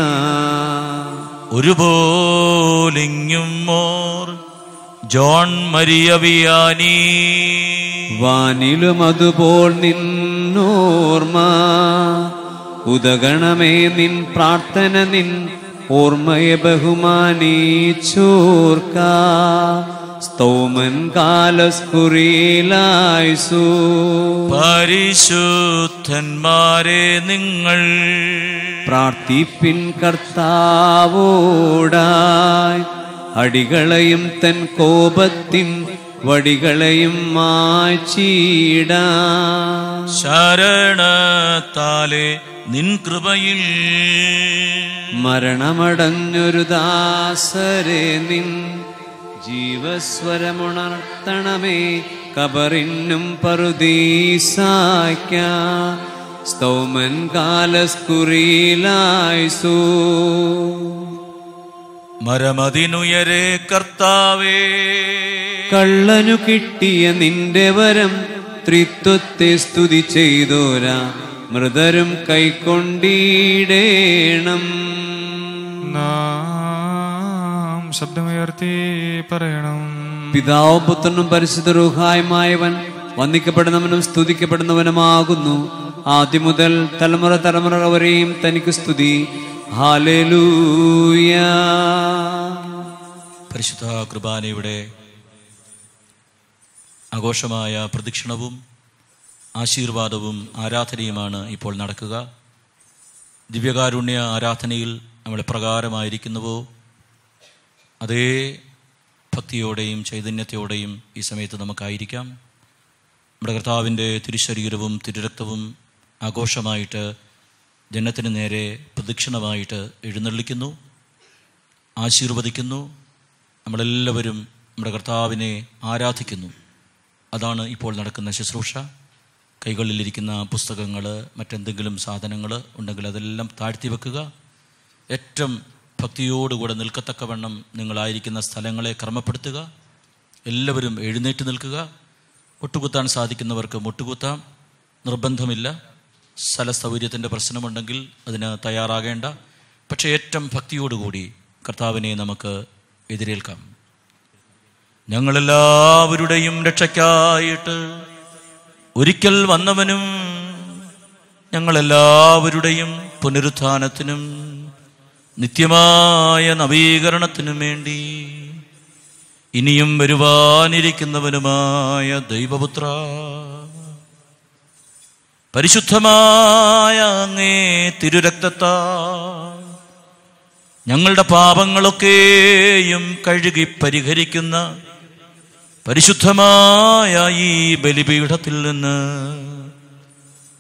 [SPEAKER 2] ഒരുപോലിങ്ങും മോർ ജോൺ മരിയ വിയാനി
[SPEAKER 1] വാനിലും അതുപോൽ നിന്നോർമ്മ. ഉദഗണമേ നിൻ പ്രാർത്ഥന നിൻ ഓർമ്മയെ ബഹുമാനീച്ചോർക്ക സ്തോമൻ കാലസ്കുറിയിലായിസു.
[SPEAKER 2] പരിശുദ്ധന്മാരെ നിങ്ങൾ
[SPEAKER 1] പ്രാർത്ഥിപ്പിൻ കർത്താവോടായി. അടികളെയും തൻ കോപത്തിൻ വടികളെയും മാച്ചീട
[SPEAKER 2] ശരണത്താലെ നിൻ കൃപയിൽ
[SPEAKER 1] മരണമടഞ്ഞൊരു ദാസരെ നിൻ ജീവസ്വരമുണർത്തണമേ. കബറിനും പറുദീസാക്ക സ്തൗമൻ കാലസ്കുറിയിലായിസു.
[SPEAKER 2] മരമതിനുയരെ കർത്താവേ.
[SPEAKER 1] കള്ളനു കിട്ടിയ നിന്റെ വരം ത്രിത്വത്തെ സ്തുതി ചെയ്തോരാ. മൃതരും കൈക്കൊണ്ടീടേണം.
[SPEAKER 4] നാം ശബ്ദമുയർത്തി പറയണം.
[SPEAKER 1] പിതാവ് പുത്രനും പരിശുദ്ധ റൂഹായുമായവൻ വന്ദിക്കപ്പെടുന്നവനും സ്തുതിക്കപ്പെടുന്നവനുമാകുന്നു. ആദ്യം മുതൽ തലമുറ തലമുറ വരെയും തനിക്ക് സ്തുതി.
[SPEAKER 2] പരിശുദ്ധ കുർബാനയുടെ ആഘോഷമായ പ്രദക്ഷിണവും ആശീർവാദവും ആരാധനയുമാണ് ഇപ്പോൾ നടക്കുക. ദിവ്യകാരുണ്യ ആരാധനയിൽ നമ്മൾ പ്രകാരമായിരിക്കുന്നുവോ? അതേ ഭക്തിയോടെയും ചൈതന്യത്തോടെയും ഈ സമയത്ത് നമുക്കായിരിക്കാം. നമ്മുടെ കർത്താവിന്റെ തിരുശരീരവും തിരുരക്തവും ആഘോഷമായിട്ട് ജനത്തിന് നേരെ പ്രദക്ഷിണമായിട്ട് എഴുന്നള്ളിക്കുന്നു ആശീർവദിക്കുന്നു. നമ്മളെല്ലാവരും നമ്മുടെ കർത്താവിനെ ആരാധിക്കുന്നു. അതാണ് ഇപ്പോൾ നടക്കുന്ന ശുശ്രൂഷ. കൈകളിലിരിക്കുന്ന പുസ്തകങ്ങൾ മറ്റെന്തെങ്കിലും സാധനങ്ങൾ ഉണ്ടെങ്കിൽ അതെല്ലാം താഴ്ത്തി വെക്കുക. ഏറ്റവും ഭക്തിയോടുകൂടെ നിൽക്കത്തക്കവണ്ണം നിങ്ങളായിരിക്കുന്ന സ്ഥലങ്ങളെ ക്രമപ്പെടുത്തുക. എല്ലാവരും എഴുന്നേറ്റ് നിൽക്കുക. മുട്ടുകുത്താൻ സാധിക്കുന്നവർക്ക് മുട്ടുകുത്താം. നിർബന്ധമില്ല. സ്ഥല സൗകര്യത്തിന്റെ പ്രശ്നമുണ്ടെങ്കിൽ അതിന് തയ്യാറാകേണ്ട. പക്ഷേ ഏറ്റവും ഭക്തിയോടുകൂടി കർത്താവിനെ നമുക്ക് എതിരേൽക്കാം. ഞങ്ങളെല്ലാവരുടെയും രക്ഷയ്ക്കായിട്ട് ഒരിക്കൽ വന്നവനും ഞങ്ങളെല്ലാവരുടെയും പുനരുത്ഥാനത്തിനും നിത്യമായ നവീകരണത്തിനും വേണ്ടി ഇനിയും വരുവാനിരിക്കുന്നവനുമായ ദൈവപുത്ര പരിശുദ്ധമായ അങ്ങേ തിരുരക്തത്താ ഞങ്ങളുടെ പാപങ്ങളൊക്കെയും കഴുകി പരിഹരിക്കുന്ന പരിശുദ്ധമായ ഈ ബലിപീഠത്തിൽ നിന്ന്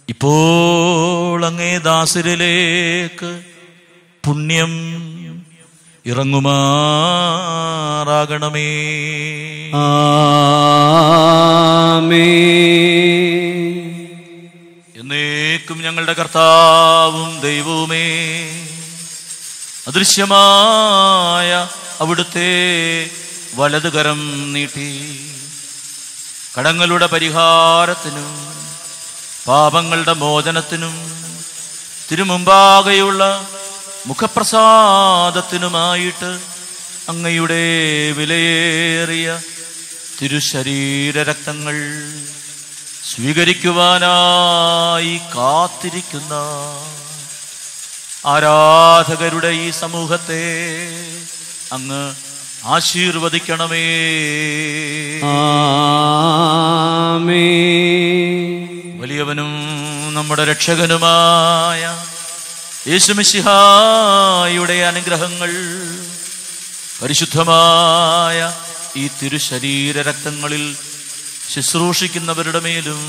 [SPEAKER 2] ഇപ്പോൾ അങ്ങേ ദാസരിലേക്ക് പുണ്യം ഇറങ്ങുമാറാകണമേ.
[SPEAKER 1] ആമേ.
[SPEAKER 2] എന്നേക്കും ഞങ്ങളുടെ കർത്താവും ദൈവവുമേ അദൃശ്യമായ അവിടുത്തെ വലതുകരം നീട്ടി കടങ്ങളുടെ പരിഹാരത്തിനും പാപങ്ങളുടെ മോചനത്തിനും തിരുമുമ്പാകെയുള്ള മുഖപ്രസാദത്തിനുമായിട്ട് അങ്ങയുടെ വിലയേറിയ തിരുശരീര രക്തങ്ങൾ സ്വീകരിക്കുവാനായി കാത്തിരിക്കുന്ന ആരാധകരുടെ ഈ സമൂഹത്തെ അങ്ങ് ആശീർവദിക്കണമേ. വലിയവനും നമ്മുടെ രക്ഷകനുമായ യേശുമിശിഹായുടെ അനുഗ്രഹങ്ങൾ പരിശുദ്ധമായ ഈ തിരുശരീര രക്തങ്ങളിൽ ശുശ്രൂഷിക്കുന്നവരുടെ മേലും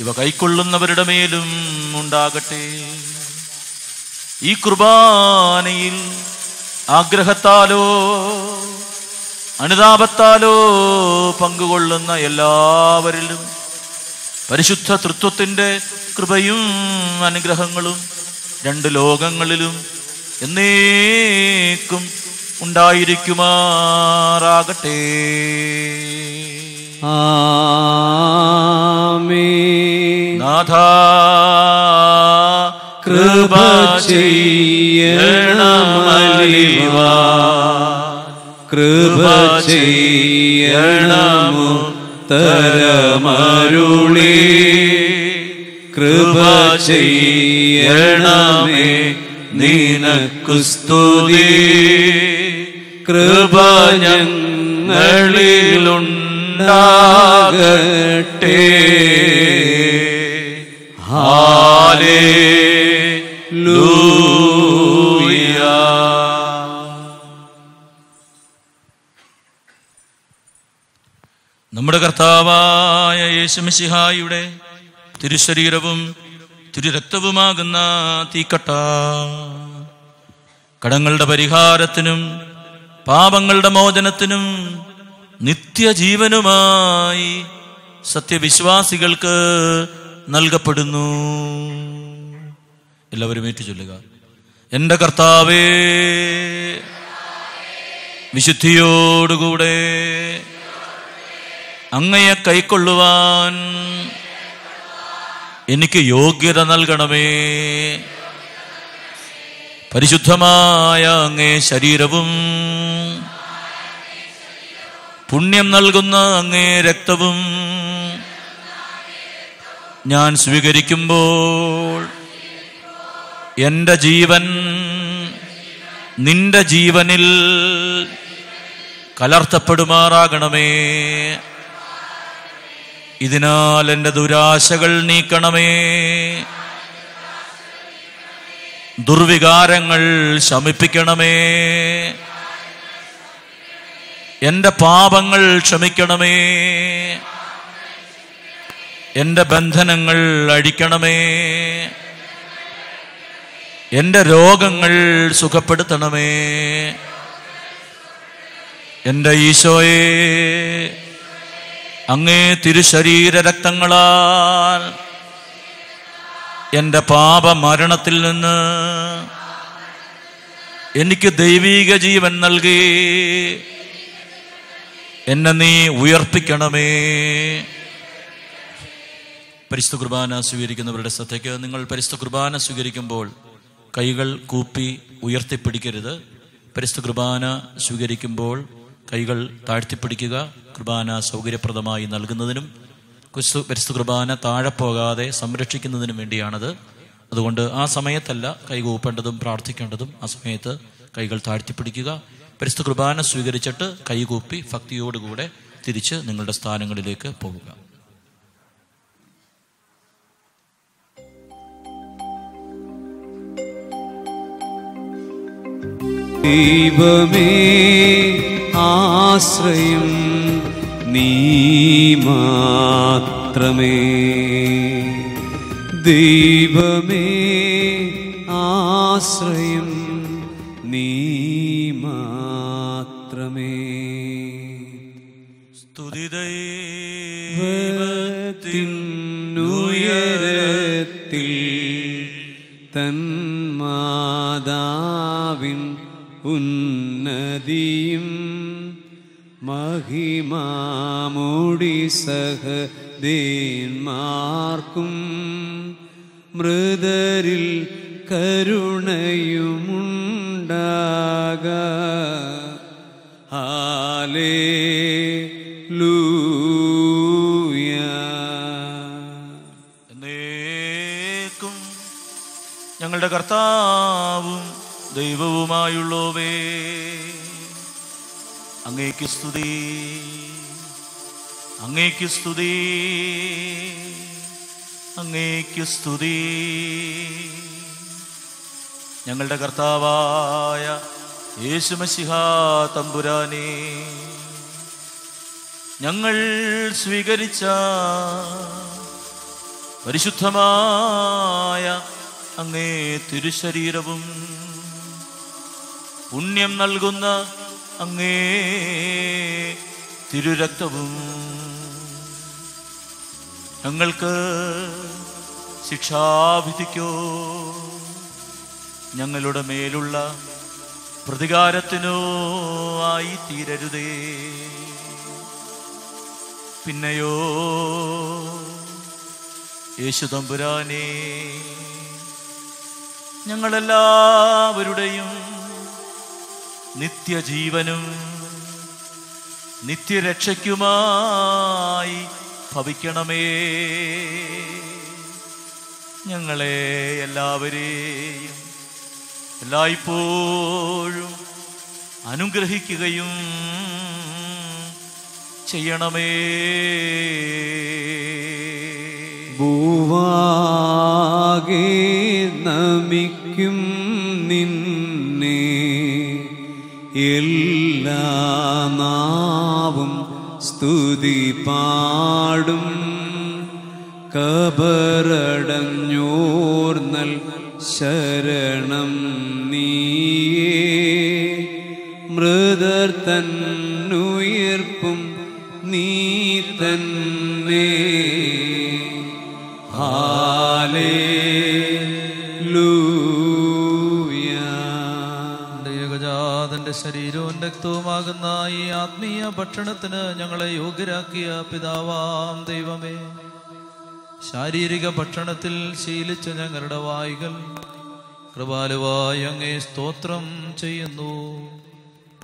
[SPEAKER 2] ഇവ കൈക്കൊള്ളുന്നവരുടെ മേലും ഉണ്ടാകട്ടെ. ഈ കുർബാനയിൽ ആഗ്രഹത്താലോ അനുതാപത്താലോ പങ്കുകൊള്ളുന്ന എല്ലാവരിലും പരിശുദ്ധ തൃത്വത്തിന്റെ കൃപയും അനുഗ്രഹങ്ങളും രണ്ട് ലോകങ്ങളിലും എന്നേക്കും ഉണ്ടായിരിക്കുമാറാകട്ടെ. നാഥ
[SPEAKER 1] കൃപ ചെയ്യണമലിവ. കൃപ ചെയ്യണമു തരമരുളി. കൃപ ചെയ്യണമേ നിനക്കു സ്തുതി. കൃപ ഞങ്ങളിലുണ്ടാകട്ടെ.
[SPEAKER 2] ഹാലേ നമ്മുടെ കർത്താവായ യേശുമിശിഹായുടെ തിരുശരീരവും തിരുരക്തവുമാകുന്ന തീക്കട്ട. കടങ്ങളുടെ പരിഹാരത്തിനും പാപങ്ങളുടെ മോചനത്തിനും നിത്യജീവനുമായി സത്യവിശ്വാസികൾക്ക് നൽകപ്പെടുന്നു. എല്ലാവരും ഏറ്റു ചൊല്ലുക എന്റെ കർത്താവേ വിശുദ്ധിയോടുകൂടെ അങ്ങയെ കൈക്കൊള്ളുവാൻ എനിക്ക് യോഗ്യത നൽകണമേ. പരിശുദ്ധമായ അങ്ങേ ശരീരവും പുണ്യം നൽകുന്ന അങ്ങേ രക്തവും ഞാൻ സ്വീകരിക്കുമ്പോൾ എന്റെ ജീവൻ നിന്റെ ജീവനിൽ കലർത്തപ്പെടുമാറാകണമേ. ഇതിനാൽ എന്റെ ദുരാശകൾ നീക്കണമേ. ദുർവികാരങ്ങൾ ശമിപ്പിക്കണമേ. എന്റെ പാപങ്ങൾ ക്ഷമിക്കണമേ. എന്റെ ബന്ധനങ്ങൾ അഴിക്കണമേ. എന്റെ രോഗങ്ങൾ സുഖപ്പെടുത്തണമേ. എന്റെ ഈശോയെ അങ്ങേ തിരുശരീര രക്തങ്ങളാൽ എന്റെ പാപ മരണത്തിൽ നിന്ന് എനിക്ക് ദൈവീക ജീവൻ നൽകി. എന്നെ നീ ഉയർപ്പിക്കണമേ. പരിശുദ്ധ കുർബാന സ്വീകരിക്കുന്നവരുടെ ശ്രദ്ധയ്ക്ക് നിങ്ങൾ പരിശുദ്ധ കുർബാന സ്വീകരിക്കുമ്പോൾ കൈകൾ കൂപ്പി ഉയർത്തിപ്പിടിക്കരുത്. പരിശുദ്ധ കുർബാന സ്വീകരിക്കുമ്പോൾ കൈകൾ താഴ്ത്തിപ്പിടിക്കുക കുർബാന സൗകര്യപ്രദമായി നൽകുന്നതിനും ക്രിസ്തു പരിസ്ഥ കുർബാന താഴെ പോകാതെ സംരക്ഷിക്കുന്നതിനും വേണ്ടിയാണത്. അതുകൊണ്ട് ആ സമയത്തല്ല കൈ കൂപ്പേണ്ടതും പ്രാർത്ഥിക്കേണ്ടതും. ആ സമയത്ത് കൈകൾ താഴ്ത്തിപ്പിടിക്കുക. പരിസ്ഥ കുർബാന സ്വീകരിച്ചിട്ട് കൈകൂപ്പി ഭക്തിയോടുകൂടെ തിരിച്ച് നിങ്ങളുടെ സ്ഥാനങ്ങളിലേക്ക് പോകുക.
[SPEAKER 1] ദൈവമേ ആശ്രയം നീ മാത്രമേ. ദൈവമേ ആശ്രയം നീ മാത്രമേ. ത്തിനുയരത്തിൽ തന്മാതാവിൻ ഉന്നതിയും മഹിമാമൂടി സഹദേന്മാർക്കും മൃതരിൽ കരുണയുമുണ്ടാക. ഹാലേ
[SPEAKER 2] ഞങ്ങളുടെ കർത്താവും ദൈവവുമായുള്ളവേ അങ്ങേക്ക് സ്തുതി. അങ്ങേക്ക് സ്തുതി. അങ്ങേക്ക് സ്തുതി. ഞങ്ങളുടെ കർത്താവായ യേശുമസിഹ തമ്പുരാനെ ഞങ്ങൾ സ്വീകരിച്ച പരിശുദ്ധമായ അങ്ങേ തിരുശരീരവും പുണ്യം നൽകുന്ന അങ്ങേ തിരുരക്തവും. ഞങ്ങൾക്ക് ശിക്ഷാവിധിക്കോ? ഞങ്ങളുടെ മേലുള്ള പ്രതികാരത്തിനോ ആയി തീരരുതേ പിന്നെയോ യേശു തമ്പുരാനേ ഞങ്ങളെല്ലാവരുടെയും നിത്യജീവനും നിത്യരക്ഷയ്ക്കുമായി ഭവിക്കണമേ. ഞങ്ങളെ എല്ലാവരെയും എല്ലായ്പ്പോഴും അനുഗ്രഹിക്കുകയും ചെയ്യണമേ.
[SPEAKER 1] ഭൂവാകെ നമിക്കും എല്ലാ നാവും സ്തുതി പാടും. കബറടഞ്ഞോർന്നൽ ശരണം നീയേ. മൃദർ തന്നുയർപ്പും നീ തന്നെ.
[SPEAKER 5] ഏകജാതന്റെ ശരീരവും രക്തവുമാകുന്ന ഈ ആത്മീയ ഭക്ഷണത്തിന് ഞങ്ങളെ യോഗ്യരാക്കിയ പിതാവാം ദൈവമേ. ശാരീരിക ഭക്ഷണത്തിൽ ശീലിച്ച ഞങ്ങളുടെ വായികൾ കൃപാലുവായി അങ്ങേ സ്തോത്രം ചെയ്യുന്നു.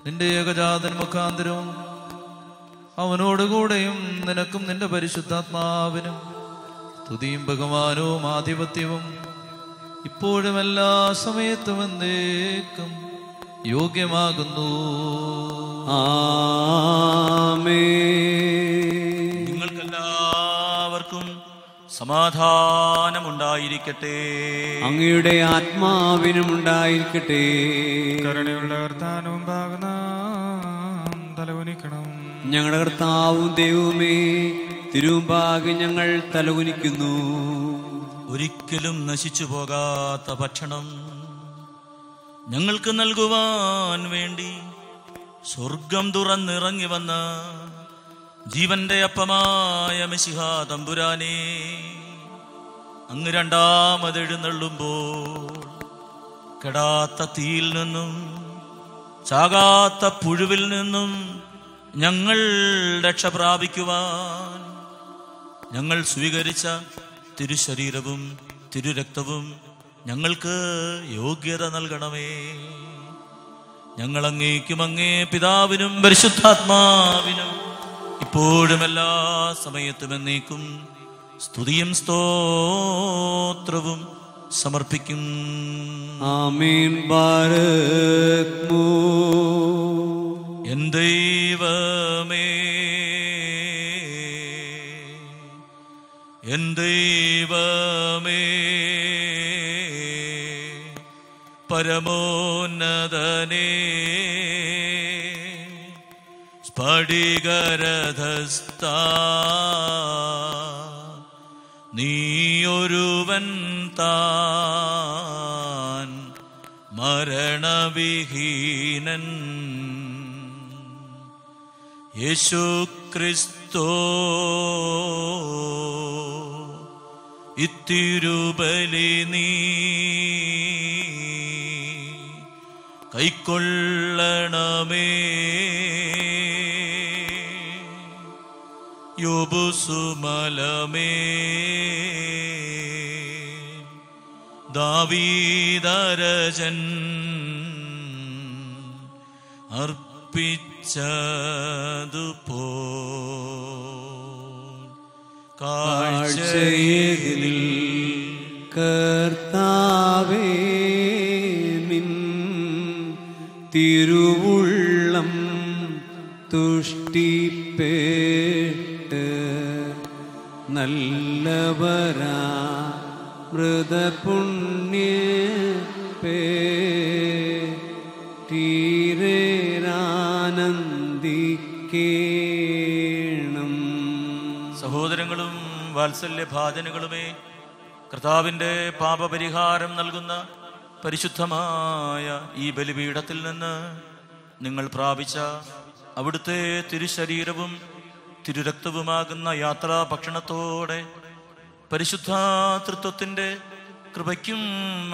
[SPEAKER 5] നിന്റെ ഏകജാതൻ മുഖാന്തരവും അവനോടുകൂടെയും നിനക്കും നിന്റെ പരിശുദ്ധാത്മാവിനും തുതിയും ബഹുമാനവും ആധിപത്യവും ഇപ്പോഴും എല്ലാ സമയത്തും എന്നേക്കും. യോഗ്യമാകുന്നു.
[SPEAKER 2] നിങ്ങൾക്കെല്ലാവർക്കും സമാധാനമുണ്ടായിരിക്കട്ടെ.
[SPEAKER 1] അങ്ങയുടെ ആത്മാവിനും ഉണ്ടായിരിക്കട്ടെ.
[SPEAKER 4] കരുണയുള്ള കർത്താനും ഭാഗനാം തലവനിക്കണം
[SPEAKER 1] ഞങ്ങളുടെ കർത്താവും ദൈവമേ തിരുമ്പാകെ ഞങ്ങൾ തലകുനിക്കുന്നു.
[SPEAKER 2] ഒരിക്കലും നശിച്ചു പോകാത്ത ഭക്ഷണം. ഞങ്ങൾക്ക് നൽകുവാൻ വേണ്ടി സ്വർഗം തുറന്നിറങ്ങി വന്ന ജീവന്റെ അപ്പമായ മിശിഹാ തമ്പുരാനെ അങ്ങ് രണ്ടാമത് എഴുന്നള്ളുമ്പോൾ കെടാത്ത തീയിൽ നിന്നും ചാകാത്ത പുഴുവിൽ നിന്നും ഞങ്ങൾ രക്ഷ പ്രാപിക്കുവാൻ ഞങ്ങൾ സ്വീകരിച്ച തിരുശരീരവും തിരുരക്തവും ഞങ്ങൾക്ക് യോഗ്യത നൽകണമേ. ഞങ്ങൾ അങ്ങേക്കും അങ്ങേ പിതാവിനും പരിശുദ്ധാത്മാവിനും ഇപ്പോഴും എല്ലാ സമയത്തും എന്നേക്കും സ്തുതിയും സ്തോത്രവും സമർപ്പിക്കും.
[SPEAKER 1] ആമീൻ. ബാരക്മൂ
[SPEAKER 2] എൻ ദൈവമേ പരമോന്നതനേ. സ്ഫടികരഥസ്ഥ. നീയൊരുവൻ താൻ മരണവിഹീനൻ. യേശു ക്രിസ്തോ ഇത്തിരുബലി നീ. കൈക്കൊള്ളണമേ യോബുസുമലമേ ദാവീദരജൻ അർപ്പിച്ചതുപോ
[SPEAKER 1] കാഴ്ചയിൽ കർത്താവേ നിൻ തിരുവുള്ളം തുഷ്ടിപ്പേട്ട് നല്ലവരാ മൃതപുണ്യ പേ തീരേരാനന്ദിക്കേണം
[SPEAKER 2] സഹോദരങ്ങളും വാത്സല്യഭാജനുകളുമേ കർത്താവിന്റെ പാപപരിഹാരം നൽകുന്ന പരിശുദ്ധമായ ഈ ബലിപീഠത്തിൽ നിന്ന് നിങ്ങൾ പ്രാപിച്ച അവിടുത്തെ തിരുശരീരവും തിരുരക്തവുമാകുന്ന യാത്രാ ഭക്ഷണത്തോടെ പരിശുദ്ധാതൃത്വത്തിന്റെ കൃപയ്ക്കും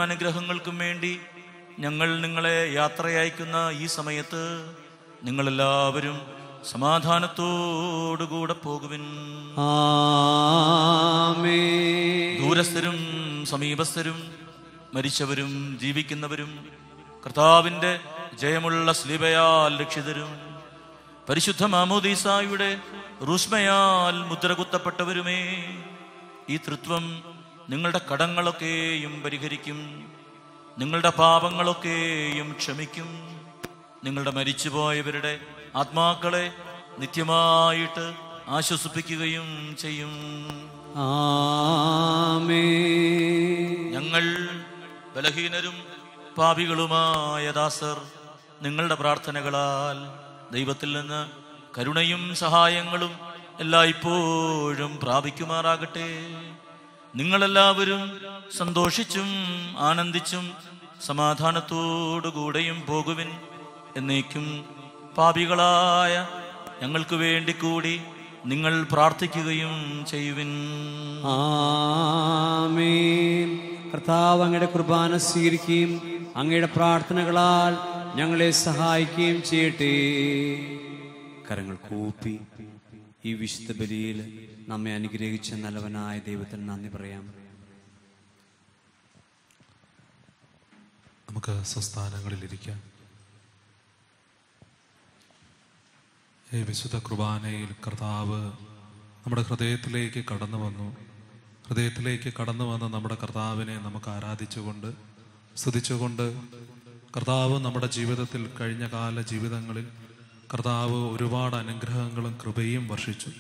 [SPEAKER 2] അനുഗ്രഹങ്ങൾക്കും വേണ്ടി ഞങ്ങൾ നിങ്ങളെ യാത്രയയക്കുന്ന ഈ സമയത്ത് നിങ്ങളെല്ലാവരും സമാധാനത്തോടുകൂടെ പോകുവിൻ. ദൂരസ്ഥരും സമീപസ്ഥരും മരിച്ചവരും ജീവിക്കുന്നവരും കർത്താവിന്റെ ജയമുള്ള സ്ലീബയാൽ രക്ഷിതരും. പരിശുദ്ധ മാമോദീസായുടെ റുസ്മയാൽ മുദ്രകുത്തപ്പെട്ടവരുമേ ഈ തൃത്വം നിങ്ങളുടെ കടങ്ങളൊക്കെയും പരിഹരിക്കും നിങ്ങളുടെ പാപങ്ങളൊക്കെയും ക്ഷമിക്കും. നിങ്ങളുടെ മരിച്ചുപോയവരുടെ ആത്മാക്കളെ നിത്യമായിട്ട് ആശ്വസിപ്പിക്കുകയും ചെയ്യും.
[SPEAKER 1] ആമേ
[SPEAKER 2] ഞങ്ങൾ ബലഹീനരും പാപികളുമായ ദാസർ നിങ്ങളുടെ പ്രാർത്ഥനകളാൽ ദൈവത്തിൽ നിന്ന് കരുണയും സഹായങ്ങളും എല്ലായ്പ്പോഴും പ്രാപിക്കുമാറാകട്ടെ. നിങ്ങളെല്ലാവരും സന്തോഷിച്ചും ആനന്ദിച്ചും സമാധാനത്തോടുകൂടെയും പോകുവിൻ എന്നേക്കും പാപികളായ ഞങ്ങൾക്ക് വേണ്ടി കൂടി നിങ്ങൾ പ്രാർത്ഥിക്കുകയും ചെയ്യുവിൻ.
[SPEAKER 1] ആമേൻ. കർത്താവ് അങ്ങയുടെ കുർബാന സ്വീകരിക്കുകയും അങ്ങയുടെ പ്രാർത്ഥനകളാൽ ഞങ്ങളെ സഹായിക്കുകയും ചെയ്യട്ടെ. കരങ്ങൾ കൂപ്പി ഈ വിശുദ്ധ ബലിയിൽ നമ്മെ അനുഗ്രഹിച്ച നല്ലവനായ ദൈവത്തിന് നന്ദി പറയാം.
[SPEAKER 7] നമുക്ക് സ്വസ്ഥാനങ്ങളിലിരിക്കാം ഈ വിശുദ്ധ കുർബാനയിൽ കർത്താവ് നമ്മുടെ ഹൃദയത്തിലേക്ക് കടന്നു വന്നു. ഹൃദയത്തിലേക്ക് കടന്നു വന്ന നമ്മുടെ കർത്താവിനെ നമുക്ക് ആരാധിച്ചുകൊണ്ട് സ്തുതിച്ചുകൊണ്ട് കർത്താവ് നമ്മുടെ ജീവിതത്തിൽ കഴിഞ്ഞ കാല ജീവിതങ്ങളിൽ കർത്താവ് ഒരുപാട് അനുഗ്രഹങ്ങളും കൃപയും വർഷിച്ചു.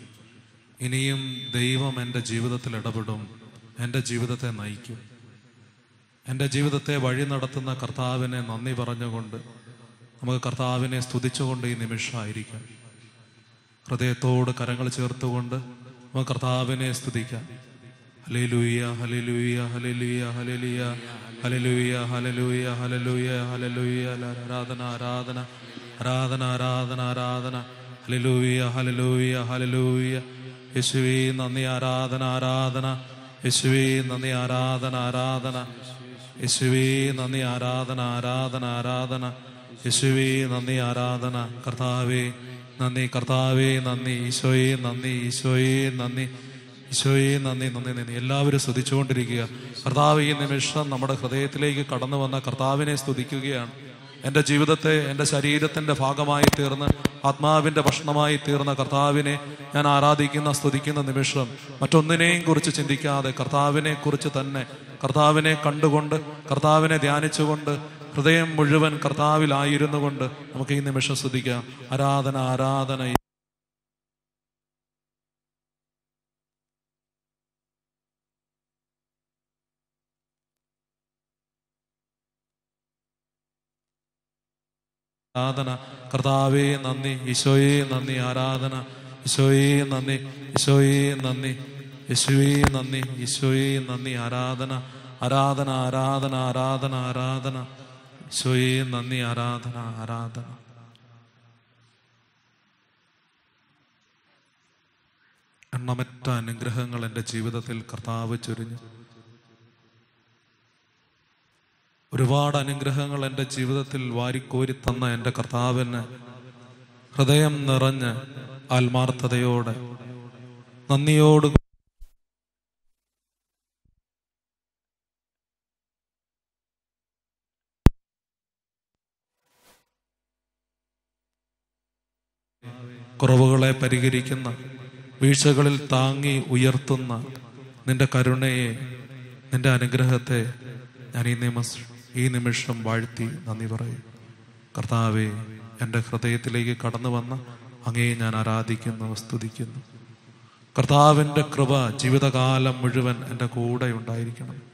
[SPEAKER 7] ഇനിയും ദൈവം എന്റെ ജീവിതത്തിൽ ഇടപെടും എന്റെ ജീവിതത്തെ നയിക്കും. എന്റെ ജീവിതത്തെ വഴി നടത്തുന്ന കർത്താവിനെ നന്ദി പറഞ്ഞുകൊണ്ട് നമുക്ക് കർത്താവിനെ സ്തുതിച്ചുകൊണ്ട് ഈ നിമിഷമായിരിക്കാം. ഹൃദയത്തോട് കരങ്ങൾ ചേർത്തുകൊണ്ട് നമുക്ക് കർത്താവിനെ സ്തുതിക്കാം. ഹലലൂയ ഹലലൂയ ഹലലൂയ ഹലലിയ ഹലലൂയ ഹലലൂയ ഹലലൂയ ഹലലൂയ ആരാധന ആരാധന ആരാധന ആരാധന ആരാധന ഹലലൂയ ഹലലൂയ യേശുവേ നന്ദി ആരാധന ആരാധന. യേശുവേ നന്ദി ആരാധന ആരാധന. യേശുവേ നന്ദി ആരാധന ആരാധന ആരാധന. യേശുവേ നന്ദി ആരാധന. കർത്താവേ നന്ദി കർത്താവേ നന്ദി ഈശോയെ നന്ദി ഈശോയെ നന്ദി. ഈശോയെ നന്ദി നന്ദി നന്ദി. എല്ലാവരും സ്തുതിച്ചുകൊണ്ടിരിക്കുക. കർത്താവ് ഈ നിമിഷം നമ്മുടെ ഹൃദയത്തിലേക്ക് കടന്നു വന്ന കർത്താവിനെ സ്തുതിക്കുകയാണ്. എന്റെ ജീവിതത്തെ എന്റെ ശരീരത്തിന്റെ ഭാഗമായി തീർന്ന് ആത്മാവിന്റെ ഭക്ഷണമായി തീർന്ന കർത്താവിനെ ഞാൻ ആരാധിക്കുന്ന സ്തുതിക്കുന്ന നിമിഷം മറ്റൊന്നിനെയും കുറിച്ച് ചിന്തിക്കാതെ കർത്താവിനെ കുറിച്ച് തന്നെ കർത്താവിനെ കണ്ടുകൊണ്ട് കർത്താവിനെ ധ്യാനിച്ചുകൊണ്ട് ഹൃദയം മുഴുവൻ കർത്താവിലായിരുന്നു കൊണ്ട് നമുക്ക് ഈ നിമിഷം സ്തുതിക്കാം. ആരാധന ആരാധന ആരാധന. കർത്താവേ നന്ദി. ഈശോയെ നന്ദി. ആരാധന. ഈശോയെ നന്ദി. ഈശോയെ നന്ദി. യേശുവേ നന്ദി. ഈശോയെ നന്ദി. ആരാധന. ആരാധന ആരാധന ആരാധന ആരാധന. ഈശോയെ നന്ദി. ആരാധന ആരാധന. എണ്ണമറ്റ അനുഗ്രഹങ്ങൾ എന്റെ ജീവിതത്തിൽ കർത്താവ് ചൊരിഞ്ഞു. ഒരുപാട് അനുഗ്രഹങ്ങൾ എന്റെ ജീവിതത്തിൽ വാരിക്കോരി തന്ന എന്റെ കർത്താവിന് ഹൃദയം നിറഞ്ഞ് ആത്മാർത്ഥതയോടെ നന്ദിയോട് കുറവുകളെ പരിഹരിക്കുന്ന വീഴ്ചകളിൽ താങ്ങി ഉയർത്തുന്ന നിന്റെ കരുണയെ നിന്റെ അനുഗ്രഹത്തെ ഞാൻ ഈ നിമസ് ഈ നിമിഷം വാഴ്ത്തി നന്ദി പറയും. കർത്താവെ എന്റെ ഹൃദയത്തിലേക്ക് കടന്നു വന്ന അങ്ങേ ഞാൻ ആരാധിക്കുന്നു സ്തുതിക്കുന്നു. കർത്താവിന്റെ കൃപ ജീവിതകാലം മുഴുവൻ എന്റെ കൂടെ ഉണ്ടായിരിക്കണം.